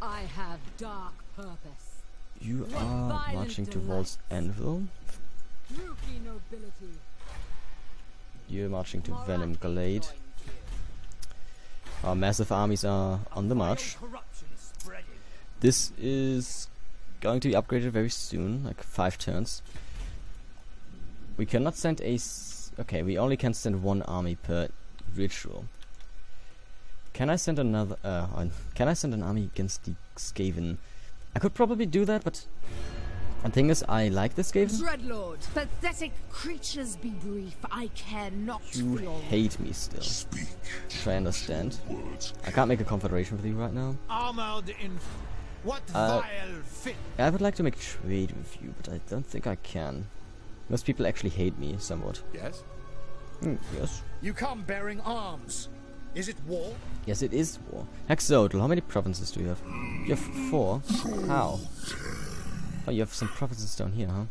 I have dark purpose. You are marching towards Anvil. You're marching to Venom Glade. Our massive armies are on the march. Corruption is spreading. This is going to be upgraded very soon, like five turns. We cannot send a... S okay, we only can send one army per ritual. Can I send another... Uh, can I send an army against the Skaven? I could probably do that, but... The thing is, I like the Skaven. Dreadlord, pathetic creatures be brief. I care not You for your hate me still. Try understand. I can't make a confederation with you right now. Armored in. What Uh, vile fit? I would like to make trade with you, but I don't think I can. Most people actually hate me somewhat. Yes? Hmm, yes. You come bearing arms. Is it war? Yes, it is war. Hexoatl, how many provinces do you have? You have four? How? Oh, you have some provinces down here, huh?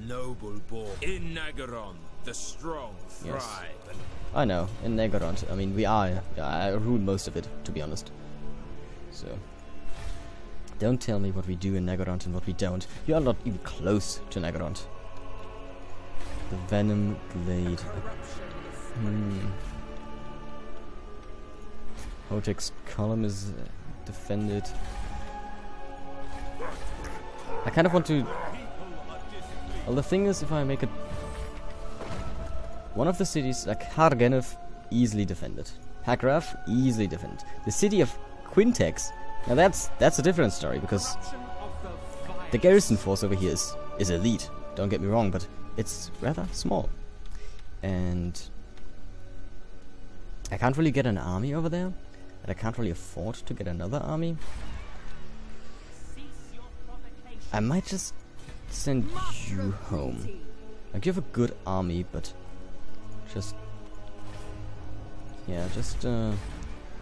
Noble born. In Naggarond, the strong Yes. I know, in Naggarond. I mean, we are. I rule most of it, to be honest. So. Don't tell me what we do in Naggarond and what we don't. You are not even close to Naggarond. The Venom Glade. Hmm. Hotek's column is uh, defended. I kind of want to... Well, the thing is, if I make it one of the cities, like Har Ganeth, easily defended. Hag Graef, easily defended. The city of Quintex, now that's that's a different story because the garrison force over here is, is elite. Don't get me wrong, but it's rather small. And I can't really get an army over there. And I can't really afford to get another army. I might just send you home. Like you have a good army, but just yeah, just uh,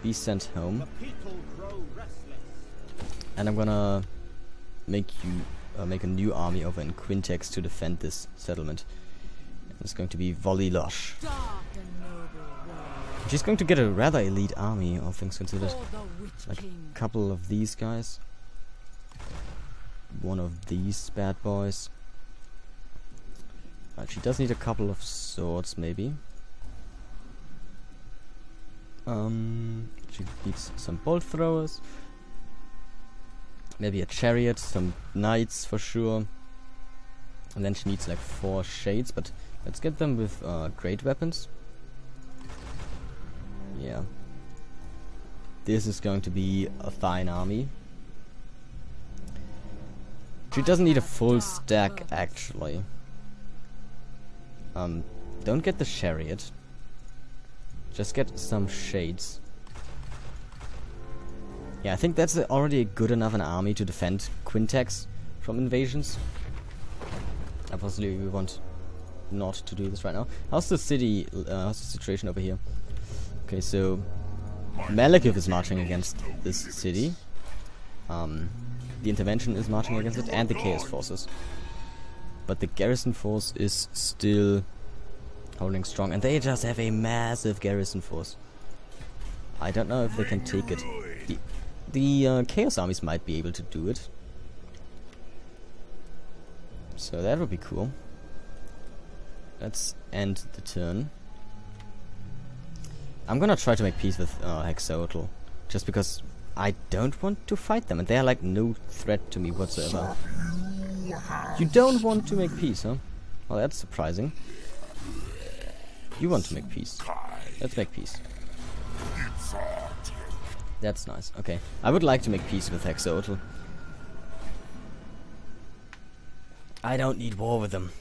be sent home. And I'm gonna make you uh, make a new army over in Quintex to defend this settlement. It's going to be Volilosh. dark and noble world. She's going to get a rather elite army, all things considered. For the Witch Like a couple of these guys. One of these bad boys. Uh, she does need a couple of swords, maybe. Um, she needs some bolt throwers. Maybe a chariot, some knights for sure. And then she needs like four shades, but let's get them with uh, great weapons. Yeah. This is going to be a fine army. She doesn't need a full stack, actually. Um, don't get the chariot. Just get some shades. Yeah, I think that's already a good enough an army to defend Quintex from invasions. Obviously, we want not to do this right now. How's the city? Uh, how's the situation over here? Okay, so Malekith is marching against this city. Um, the intervention is marching against it, and the Chaos forces. But the garrison force is still holding strong, and they just have a massive garrison force. I don't know if they can take it. The, uh, Chaos armies might be able to do it. So that would be cool. Let's end the turn. I'm gonna try to make peace with uh, Hexoatl, just because I don't want to fight them, and they are like no threat to me whatsoever. You don't want to make peace, huh? Well, that's surprising. You want to make peace. Let's make peace. That's nice. Okay. I would like to make peace with Hexoatl. I don't need war with them.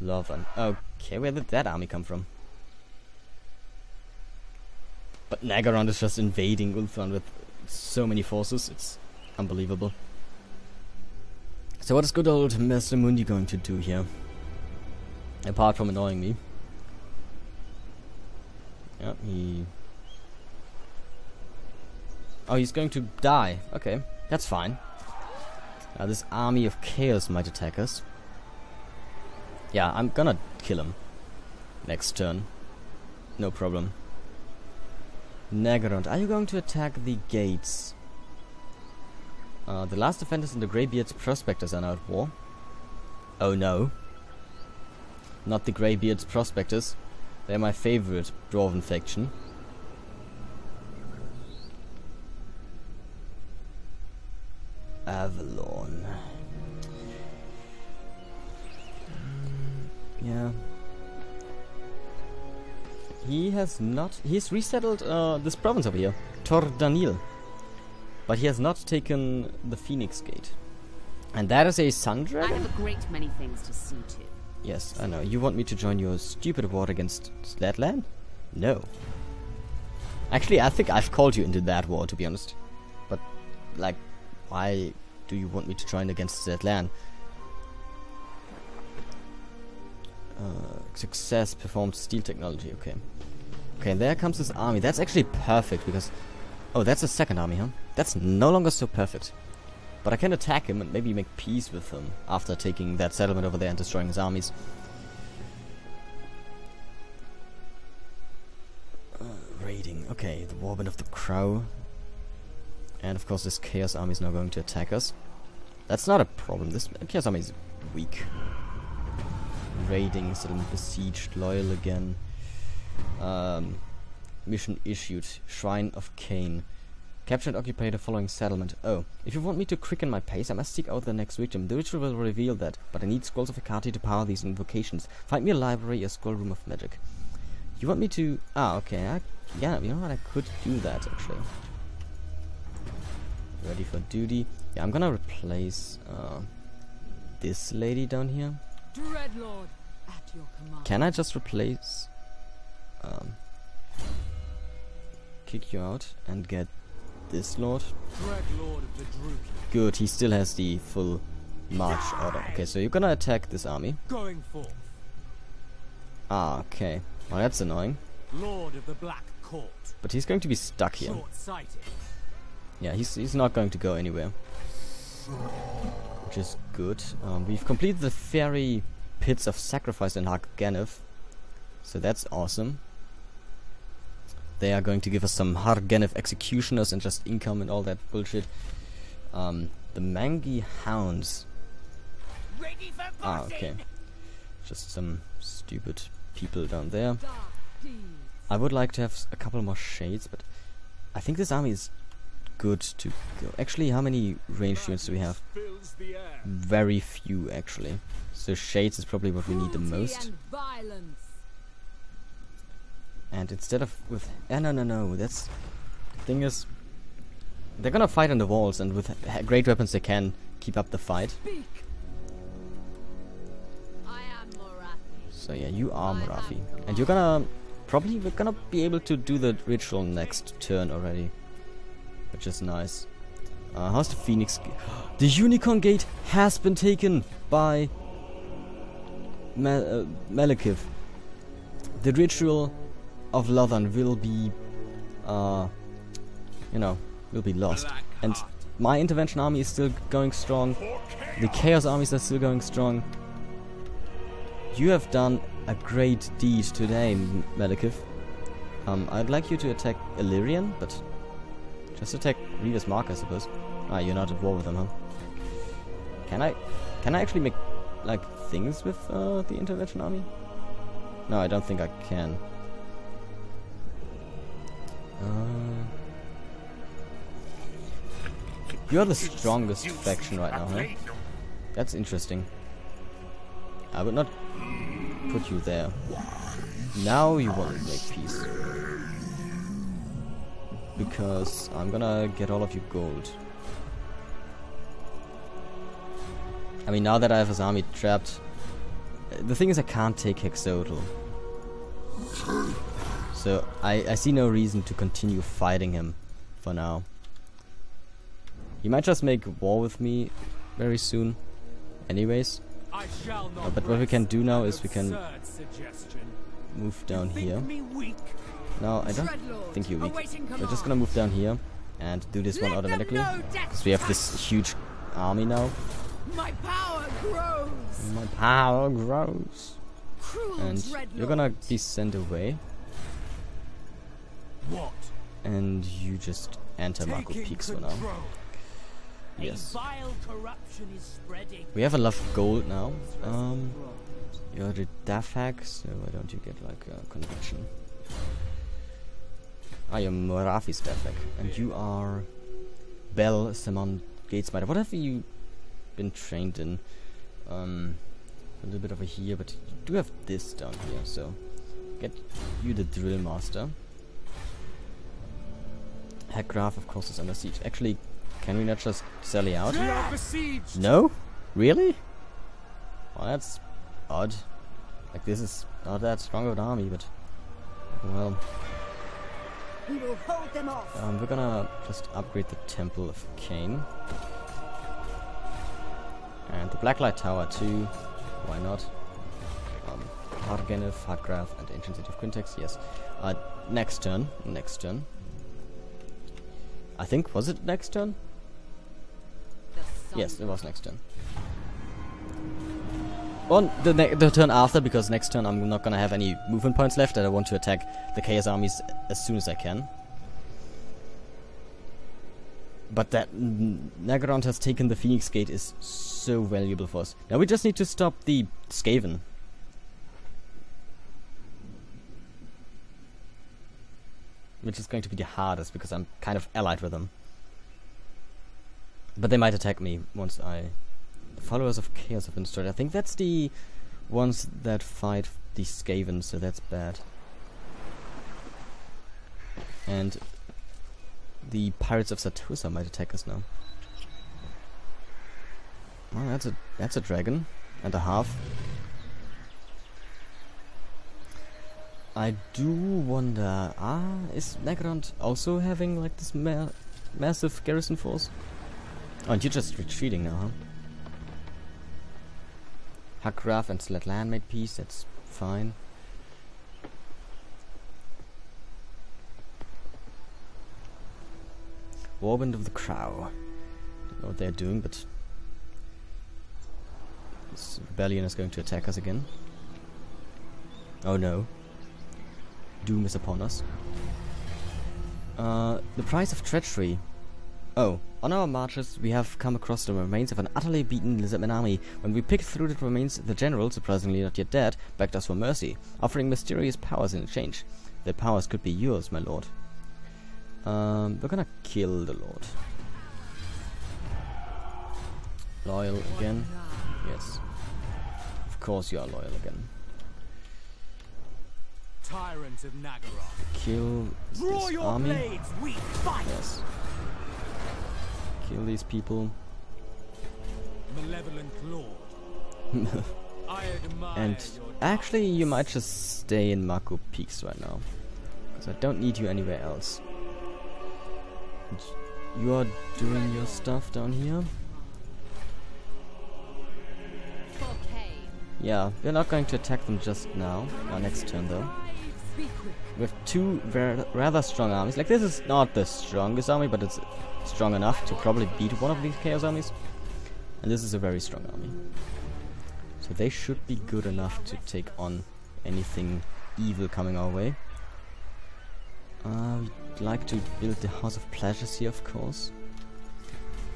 Love and okay, where did that army come from? But Naggarond is just invading Ulthuan with so many forces, it's unbelievable. So what is good old Master Mundi going to do here? Apart from annoying me. Yeah, he... Oh, he's going to die. Okay, that's fine. Uh, this army of chaos might attack us. Yeah, I'm gonna kill him. Next turn. No problem. Naggarond, are you going to attack the gates? Uh, the last defenders and the Greybeards Prospectors are now at war. Oh no. Not the Greybeards Prospectors. They're my favorite Dwarven faction. Avelorn. Mm, Yeah. He has not. He's resettled uh, this province over here, Tordanil. But he has not taken the Phoenix Gate. And that is a sun I dragon? have a great many things to see to. Yes, I know. You want me to join your stupid war against Slatland? No. Actually, I think I've called you into that war, to be honest. But, like, why do you want me to join against Slatland? Uh, success performed steel technology, okay. Okay, there comes this army. That's actually perfect because... Oh, that's a second army, huh? That's no longer so perfect. But I can attack him and maybe make peace with him after taking that settlement over there and destroying his armies. Uh, raiding. Okay, the Warband of the Crow. And of course this Chaos Army is now going to attack us. That's not a problem. This Chaos Army is weak. Raiding, settlement besieged, loyal again. Um, mission issued. Shrine of Khaine. Capture and occupy the following settlement. Oh, if you want me to quicken my pace, I must seek out the next victim. The ritual will reveal that, but I need scrolls of Hekarti to power these invocations. Find me a library, a scroll room of magic. You want me to... Ah, okay. I, yeah, you know what? I could do that, actually. Ready for duty. Yeah, I'm gonna replace uh, this lady down here. Dreadlord, at your command. Can I just replace... Um, kick you out and get this lord? Dreadlord of the Druid. Good, he still has the full march order. Okay, so you're gonna attack this army. Going forth. Ah, okay. Well, that's annoying. Lord of the Black Court. But he's going to be stuck here. Yeah, he's, he's not going to go anywhere. Which is good. Um, we've completed the fairy pits of sacrifice in Har Ganeth. So that's awesome. They are going to give us some Har Ganeth executioners and just income and all that bullshit. Um, the Mangi Hounds. Ah, okay. Just some stupid people down there. I would like to have a couple more shades, but I think this army is good to go. Actually, how many ranged units do we have? Fills the air. Very few, actually. So shades is probably what we need the most. And instead of with... Eh, no, no, no. That's... The thing is... They're gonna fight on the walls, and with great weapons they can keep up the fight. I am So yeah, you are Morathi. And you're gonna... Probably we're gonna be able to do the ritual next turn already. Which is nice. Uh, how's the Phoenix... The Unicorn Gate has been taken by... Mal uh, Malekith. The ritual of Lothern will be... Uh, you know, will be lost. And my intervention army is still going strong. The Chaos armies are still going strong. You have done a great deed today, Malekith. Um, I'd like you to attack Ellyrion, but just attack Revis Mark, I suppose. Ah, you're not at war with them, huh? Can I, can I actually make like things with uh, the intervention army? No, I don't think I can. Uh, you're the strongest faction right now, huh? That's interesting. I would not put you there. Now you want to make peace. Because I'm gonna get all of your gold. I mean, now that I have his army trapped, the thing is I can't take Hexoatl. So I, I see no reason to continue fighting him for now. He might just make war with me very soon. Anyways, I shall not Uh, but what we can do now is we can- move down here. No, I don't think you're weak. We're just gonna move down here and do this one Let them automatically. Because we have this huge army now. My power grows. My power grows. Cruel And you're gonna be sent away. What? And you just enter Marco Taking Peaks for now. Yes. Vile corruption is spreading. We have a lot of gold now. Um, you're the Death Hag, so why don't you get like a conviction? Ah, you're Morathi's Dafak. And you are Bell Simon Gate Spider. What have you been trained in? Um, a little bit over here, but you do have this down here, so get you the Drill Master. Hag Graef, of course, is under siege. Actually, can we not just sally out? We are besieged! No? Really? Well, that's odd. Like, this is not that strong of an army, but... Well, We will hold them off. um, we're gonna just upgrade the Temple of Khaine. And the Blacklight Tower too. Why not? Um, Har Ganeth, Hardgraph, and Ancient City of Quintex, yes. Uh, next turn. Next turn. I think, was it next turn? Yes, it was next turn. On the, ne the turn after, because next turn I'm not gonna have any movement points left, and I want to attack the Chaos armies as soon as I can. But that N- Naggarond has taken the Phoenix Gate is so valuable for us. Now we just need to stop the Skaven. Which is going to be the hardest, because I'm kind of allied with them. But they might attack me once I... Followers of Chaos have been destroyed. I think that's the ones that fight the Skaven, so that's bad. And the Pirates of Sartosa might attack us now. Well, that's a that's a dragon and a half. I do wonder, ah, is Naggarond also having like this ma massive garrison force? Oh, and you're just retreating now, huh? Hag Graef and Slatlan made peace, that's fine. Warband of the Crow. Don't know what they're doing, but this rebellion is going to attack us again. Oh no. Doom is upon us. Uh, the price of treachery. Oh, on our marches, we have come across the remains of an utterly beaten Lizardman army. When we picked through the remains, the general, surprisingly not yet dead, begged us for mercy, offering mysterious powers in exchange. The powers could be yours, my lord. Um, we're gonna kill the lord. Loyal again? Yes. Of course you are loyal again. Tyrant of Naggaroth. Kill Draw this your army. blades, we fight! Yes. Kill these people. Malevolent Lord. I admire And actually, you might just stay in Mako Peaks right now. Because I don't need you anywhere else. And You are doing your stuff down here. Yeah, we're not going to attack them just now. Our next turn, though. Have two rather strong armies. Like, this is not the strongest army, but it's strong enough to probably beat one of these Chaos armies. And this is a very strong army. So they should be good enough to take on anything evil coming our way. Uh, we'd like to build the House of Pleasures here, of course.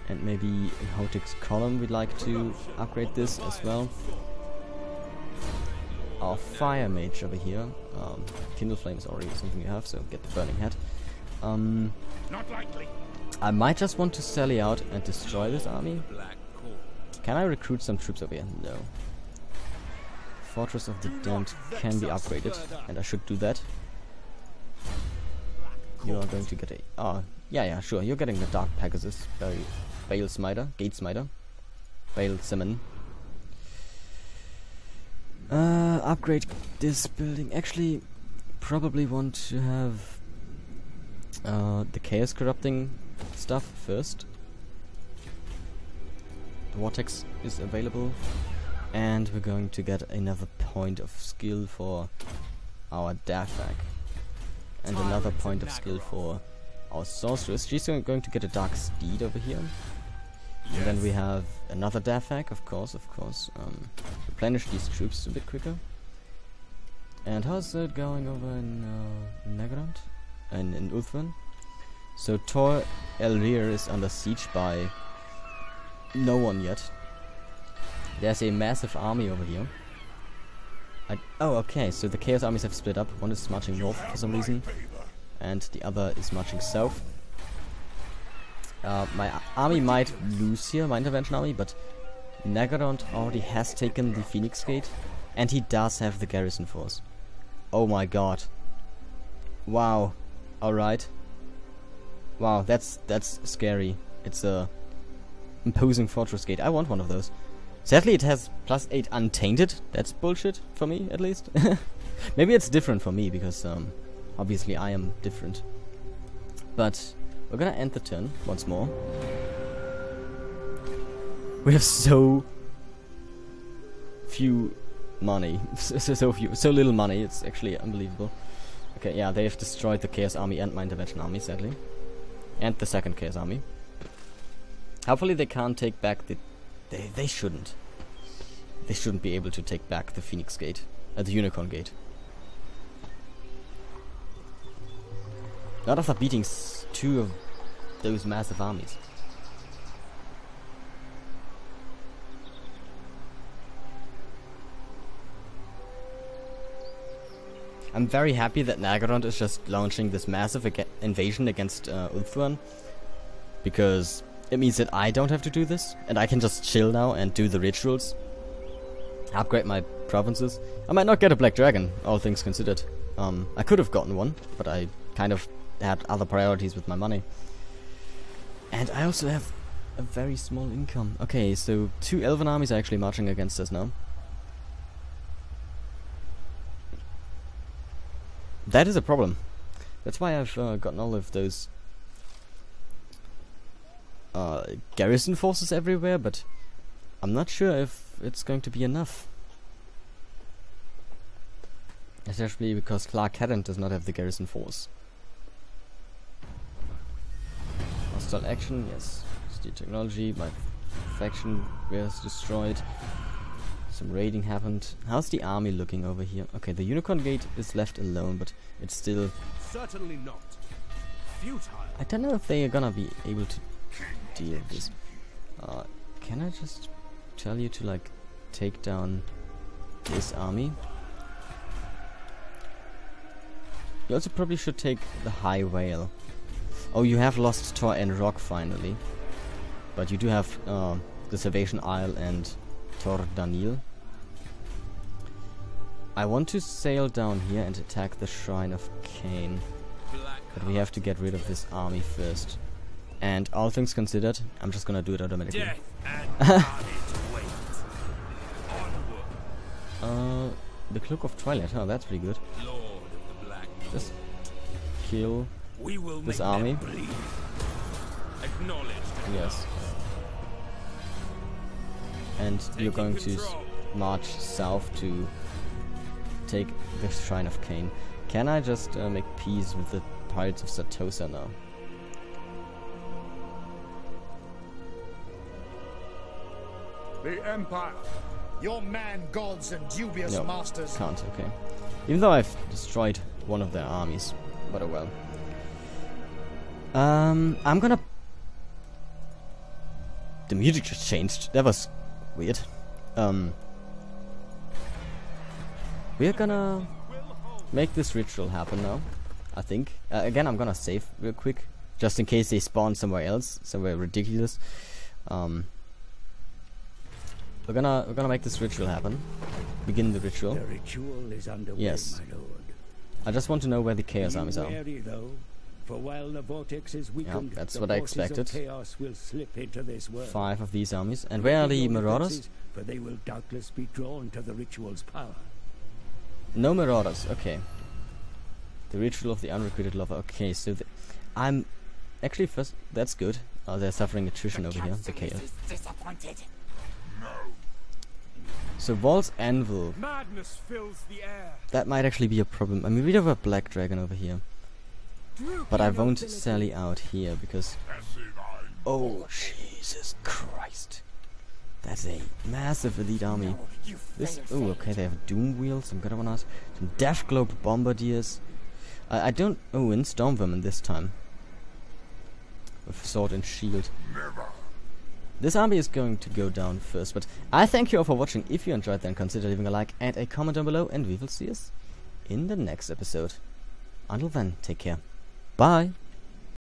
And maybe in Hotek's column we'd like to upgrade this as well. Our Fire Mage over here. Um, Kindle Flame is already something you have, so get the Burning Head. Um, Not likely. I might just want to sally out and destroy this army. Can I recruit some troops over here? No. Fortress of the Damned can be upgraded, and I should do that. You are going to get a... Oh, yeah, yeah, sure. You're getting the Dark Pegasus, Bale, Bale Smiter, Gate Smiter, Bale Simon. Uh, upgrade this building. Actually, probably want to have uh, the Chaos Corrupting stuff first. The Vortex is available. And we're going to get another point of skill for our Death Hag. And another point of skill for our Sorceress. She's go- going to get a Dark Steed over here. And then we have another Death Hag, of course, of course. Um, replenish these troops a bit quicker. And how's it going over in uh, Naggarond? And in Ulthuan? So Tor Elyr is under siege by no one yet. There's a massive army over here. I, oh, okay, so the Chaos armies have split up. One is marching north for some reason, and the other is marching south. Uh, my army might lose here, my intervention army, but Naggarond already has taken the Phoenix Gate, and he does have the garrison force. Oh my god. Wow. Alright. Wow, that's that's scary. It's a imposing fortress gate. I want one of those. Sadly, it has plus 8 untainted. That's bullshit for me, at least. Maybe it's different for me, because um, obviously I am different. But we're gonna end the turn once more. We have so few money, so, so few, so little money. It's actually unbelievable. Okay, yeah, they have destroyed the Chaos Army and my intervention army, sadly, and the second Chaos Army. Hopefully, they can't take back the. They they shouldn't. They shouldn't be able to take back the Phoenix Gate, uh, the Unicorn Gate. Not after beating two of those massive armies. I'm very happy that Naggarond is just launching this massive ag invasion against uh, Ulthuan. Because it means that I don't have to do this. And I can just chill now and do the rituals. Upgrade my provinces. I might not get a Black Dragon, all things considered. Um, I could have gotten one, but I kind of had other priorities with my money. And I also have a very small income. Okay, so two Elven armies are actually marching against us now. That is a problem. That's why I've uh, gotten all of those uh, garrison forces everywhere, but I'm not sure if it's going to be enough. Especially because Clar Karond does not have the garrison force. Hostile action, yes. Steel technology, my faction was destroyed. Some raiding happened. How's the army looking over here? Okay, the Unicorn Gate is left alone, but it's still... Certainly not. Futile. I don't know if they are gonna be able to deal with this. Uh, can I just tell you to, like, take down this army? You also probably should take the High Whale. Oh, you have lost Tor Anroc finally. But you do have uh, the Salvation Isle and Tor Danil. I want to sail down here and attack the Shrine of Khaine. But we have to get rid of this army first. And all things considered, I'm just gonna do it automatically. Death and carnage wait. Onward, Uh, the Cloak of Twilight, oh that's pretty good. Lord of the Black. Just kill We will this army. Acknowledged. Yes. And you're Taking going to march south to take the Shrine of Khaine. Can I just uh, make peace with the Pirates of Sartosa now? The Empire. Your man gods and dubious No, masters. can't, okay. Even though I've destroyed one of their armies. But oh well. Um, I'm gonna... The music just changed. That was weird. Um... We're gonna make this ritual happen now. I think. Uh, again, I'm gonna save real quick. Just in case they spawn somewhere else. Somewhere ridiculous. Um... We're gonna we're gonna make this ritual happen. Begin the ritual. The ritual is underway, Yes. my lord. I just want to know where the chaos armies are. Wary, for while the vortex is weakened, that's the what I forces of expected. chaos will slip into this world. Five of these armies. And where are the marauders? For they will doubtless be drawn to the ritual's power. No marauders. Okay. The ritual of the unrecruited lover. Okay, so the, I'm actually first. That's good. Oh, they're suffering attrition over here. The chaos. So Vaul's Anvil. Madness fills the air. That might actually be a problem. I mean, we have a black dragon over here, but I won't sally out here because. Oh Jesus Christ! That's a massive elite army. This. Oh, okay. They have doom wheels. Some good ones. Some death globe bombardiers. I, I don't. Oh, in storm vermin this time. With sword and shield. This army is going to go down first, but I thank you all for watching. If you enjoyed, then consider leaving a like and a comment down below, and we will see us in the next episode. Until then, take care. Bye.